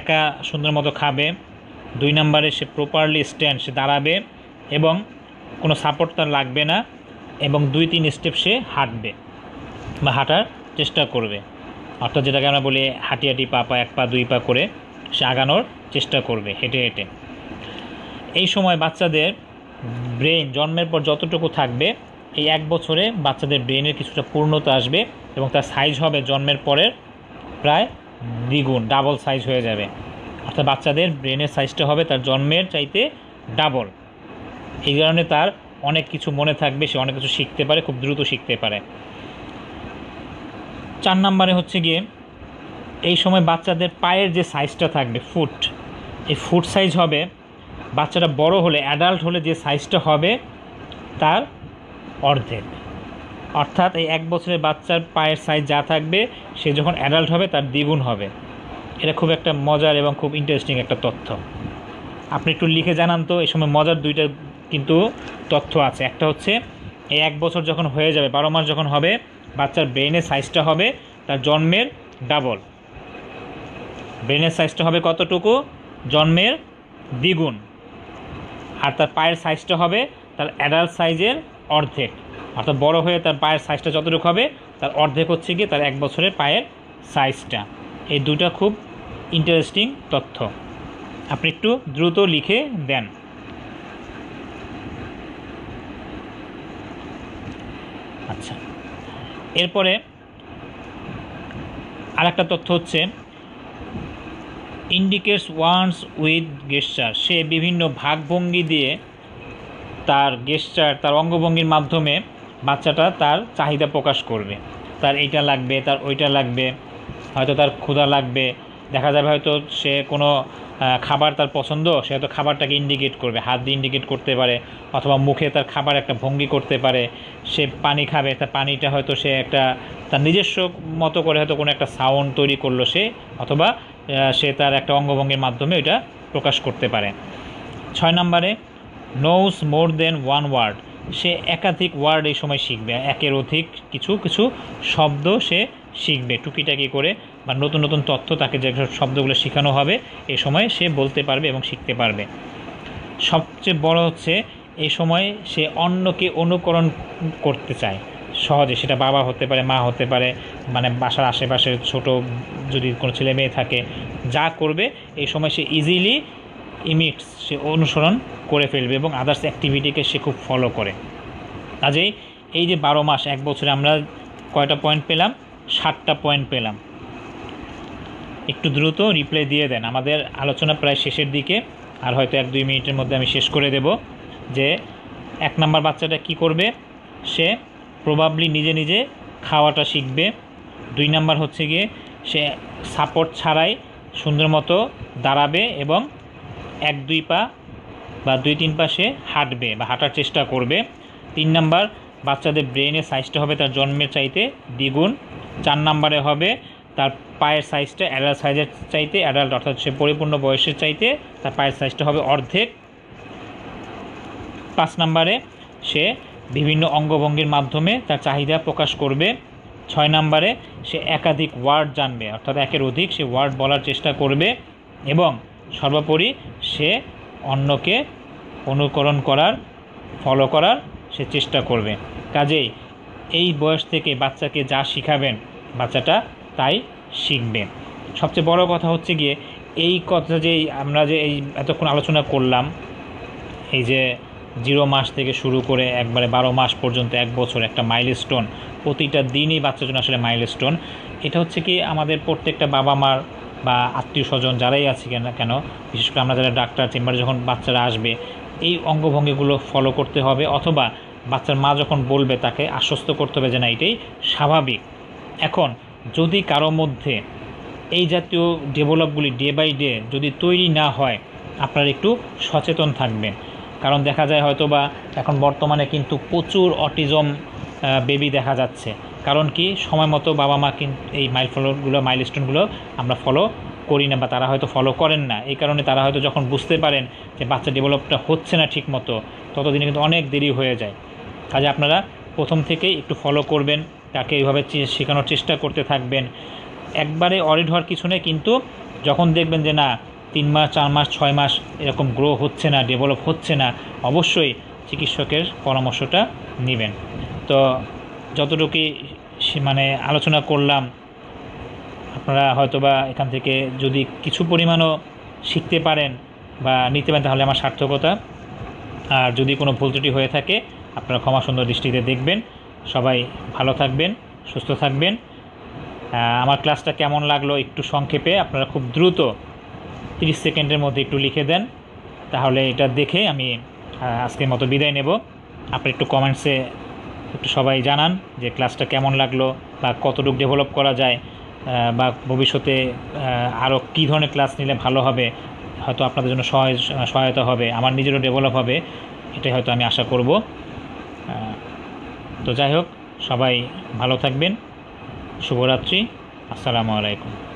একা সুন্দর মতো খাবে। দুই নম্বরে সে প্রপারলি স্ট্যান্ড সে দাঁড়াবে এবং কোনো সাপোর্ট তার লাগবে না এবং দুই, তিন স্টেপ সে হাঁটবে। বা হাঁটার চেষ্টা করবে। অর্থাৎ যেটাকে আমরা বলি হাঁটি হাঁটি পা পা, এক পা, দুই পা করে সে আগানোর চেষ্টা করবে, হেঁটে হেঁটে। এই সময় বাচ্চাদের ব্রেন জন্মের পর যতটুকু থাকবে, এই এক বছরে বাচ্চাদের ব্রেনের কিছুটা পূর্ণতা আসবে এবং তার সাইজ হবে জন্মের পরের প্রায় দ্বিগুণ ডাবল সাইজ হয়ে যাবে। অর্থাৎ বাচ্চাদের ব্রেনের সাইজটা হবে তার জন্মের চাইতে ডাবল এই কারণে তার অনেক কিছু মনে থাকবে, সে অনেক কিছু শিখতে পারে, খুব দ্রুত শিখতে পারে। চার নম্বরে হচ্ছে গিয়ে এই সময় বাচ্চাদের পায়ের যে সাইজটা থাকবে ফুট এই ফুট সাইজ হবে, বাচ্চাটা বড় হলে অ্যাডাল্ট হলে যে সাইজটা হবে, তার অর্ধেক। অর্থাৎ এই এক বছরের বাচ্চার পায়ের সাইজ যা থাকবে, সে যখন অ্যাডাল্ট হবে, তার দ্বিগুণ হবে। এটা খুব একটা মজার এবং খুব ইন্টারেস্টিং একটা তথ্য। আপনি একটু লিখে জানান তো, এই সময় মজার দুইটা কিন্তু তথ্য আছে। একটা হচ্ছে, এই এক বছর যখন হয়ে যাবে, বারো মাস যখন হবে বাচ্চার ব্রেনের সাইজটা হবে তার জন্মের ডাবল ব্রেনের সাইজটা হবে কতটুকু? জন্মের দ্বিগুণ। আর তার পায়ের সাইজটা হবে তার অ্যাডাল্ট সাইজের অর্ধেক। অর্থাৎ বড় হয়ে তার পায়ের সাইজটা যতটুকু হবে, তার অর্ধেক হচ্ছে গিয়ে তার এক বছরের পায়ের সাইজটা এই দুটা খুব ইন্টারেস্টিং তথ্য। আপনি একটু দ্রুত লিখে দেন। আচ্ছা। এরপরে আর একটা তথ্য হচ্ছে ইন্ডিকেটস ওয়ান্স উইথ গেস্টার সে বিভিন্ন ভাগভঙ্গি দিয়ে তার গেস্টার তার অঙ্গভঙ্গির মাধ্যমে বাচ্চাটা তার চাহিদা প্রকাশ করবে। তার এইটা লাগবে, তার ওইটা লাগবে, হয়তো তার ক্ষুধা লাগবে দেখা যাবে হয়তো সে কোনো খাবার তার পছন্দ, সে হয়তো খাবারটাকে ইন্ডিকেট করবে, হাত দিয়ে ইন্ডিকেট করতে পারে, অথবা মুখে তার খাবার একটা ভঙ্গি করতে পারে, সে পানি খাবে, তার পানিটা হয়তো সে একটা, তার নিজস্ব মতো করে হয়তো কোনো একটা সাউন্ড তৈরি করল সে, অথবা সে তার একটা অঙ্গভঙ্গির মাধ্যমে ওইটা প্রকাশ করতে পারে। ছয় নম্বরে নোস মোর দেন ওয়ান ওয়ার্ড সে একাধিক ওয়ার্ড এই সময় শিখবে, একের অধিক কিছু কিছু শব্দ সে শিখবে। টুকিটাকি করে বা নতুন নতুন তথ্য তাকে যে শব্দগুলো শেখানো হবে এই সময় সে বলতে পারবে এবং শিখতে পারবে। সবচেয়ে বড় হচ্ছে এই সময় সে অন্যকে অনুকরণ করতে চায়। সহজে সেটা বাবা হতে পারে, মা হতে পারে মানে বাসার আশেপাশে ছোট যদি কোনো ছেলে মেয়ে থাকে, যা করবে এই সময় সে ইজিলি ইমিটস সে অনুসরণ করে ফেলবে এবং আদার্স অ্যাক্টিভিটিকে সে খুব ফলো করে। কাজেই এই যে বারো মাস, এক বছরে আমরা কয়টা পয়েন্ট পেলাম? ষাটটা পয়েন্ট পেলাম। একটু দ্রুত রিপ্লাই দিয়ে দেন। আমাদের আলোচনা প্রায় শেষের দিকে, আর হয়তো এক দুই মিনিটের মধ্যে আমি শেষ করে দেব যে এক নাম্বার বাচ্চাটা কি করবে? সে প্রবাবলি নিজে নিজে খাওয়াটা শিখবে। দুই নাম্বার হচ্ছে গিয়ে সে সাপোর্ট ছাড়াই সুন্দর মতো দাঁড়াবে এবং এক দুই পা বা দুই তিন পা সে হাঁটবে বা হাঁটার চেষ্টা করবে। তিন নাম্বার বাচ্চাদের ব্রেনের সাইজটা হবে তার জন্মের চাইতে দ্বিগুণ। চার নাম্বারে হবে তার পায়ের সাইজটা অ্যাডাল্ট সাইজের চাইতে অ্যাডাল্ট অর্থাৎ সে পরিপূর্ণ বয়সের চাইতে তার পায়ের সাইজটা হবে অর্ধেক। পাঁচ নাম্বারে সে বিভিন্ন অঙ্গভঙ্গির মাধ্যমে তার চাহিদা প্রকাশ করবে। ছয় নাম্বারে সে একাধিক ওয়ার্ড জানবে, অর্থাৎ একের অধিক সে ওয়ার্ড বলার চেষ্টা করবে এবং সর্বোপরি সে অন্যকে অনুকরণ করার ফলো করার সে চেষ্টা করবে। কাজেই এই বয়স থেকে বাচ্চাকে যা শিখাবেন, বাচ্চাটা তাই শিখবে। সবচেয়ে বড় কথা হচ্ছে গিয়ে এই কথা যে আমরা যে এই এতক্ষণ আলোচনা করলাম, এই যে জিরো মাস থেকে শুরু করে একবারে বারো মাস পর্যন্ত, এক বছর একটা মাইলস্টোন প্রতিটা দিনই বাচ্চার জন্য আসলে মাইলস্টোন এটা হচ্ছে কি আমাদের প্রত্যেকটা বাবা মার বা আত্মীয় স্বজন যারাই আছে কেন কেন, বিশেষ করে আমরা যারা ডাক্তার, চেম্বারে যখন বাচ্চারা আসবে, এই অঙ্গভঙ্গিগুলো ফলো করতে হবে অথবা বাচ্চার মা যখন বলবে তাকে আশ্বস্ত করতে হবে যে না, এটাই স্বাভাবিক। এখন যদি কারও মধ্যে এই জাতীয় ডেভেলপগুলি ডে বাই ডে যদি তৈরি না হয়, আপনারা একটু সচেতন থাকবেন। কারণ দেখা যায় হয়তো বা এখন বর্তমানে কিন্তু প্রচুর অটিজম বেবি দেখা যাচ্ছে। কারণ কি, সময় মতো বাবা মা কিন্তু এই মাইল ফলোগুলো মাইলস্টোনগুলো আমরা ফলো করি না বা তারা হয়তো ফলো করেন না। এই কারণে তারা হয়তো যখন বুঝতে পারেন যে বাচ্চা ডেভেলপটা হচ্ছে না ঠিক মতো ততদিনে কিন্তু অনেক দেরি হয়ে যায়। কাজে আপনারা প্রথম থেকেই একটু ফলো করবেন। তাকে এইভাবে শেখানোর চেষ্টা করতে থাকবেন। একবারে অরিড হওয়ার কিছু নেই, কিন্তু যখন দেখবেন যে না, তিন মাস, চার মাস, ছয় মাস এরকম গ্রো হচ্ছে না ডেভেলপ হচ্ছে না, অবশ্যই চিকিৎসকের পরামর্শটা নেবেন। তো যতটুকুই মানে আলোচনা করলাম, আপনারা হয়তোবা এখান থেকে যদি কিছু পরিমাণও শিখতে পারেন বা নিতে পারেন, তাহলে আমার সার্থকতা। আর যদি কোনো ভুল ত্রুটি হয়ে থাকে, আপনারা ক্ষমা সুন্দর দৃষ্টিতে দেখবেন। সবাই ভালো থাকবেন, সুস্থ থাকবেন। আমার ক্লাসটা কেমন লাগল একটু সংক্ষেপে, আপনারা খুব দ্রুত তিরিশ সেকেন্ডের মধ্যে একটু লিখে দেন। তাহলে এটা দেখে আমি আজকের মতো বিদায় নেব। আপনি একটু কমেন্টসে একটু সবাই জানান যে ক্লাসটা কেমন লাগল বা কতটুকু ডেভেলপ করা যায় বা ভবিষ্যতে আরও কী ধরনের ক্লাস নিলে ভালো হবে, হয়তো আপনাদের জন্য সহায় সহায়তা হবে, আমার নিজেরও ডেভেলপ হবে, এটাই হয়তো আমি আশা করব। তো যাই হোক সবাই ভালো থাকবেন। শুভরাত্রি। আসসালামু আলাইকুম।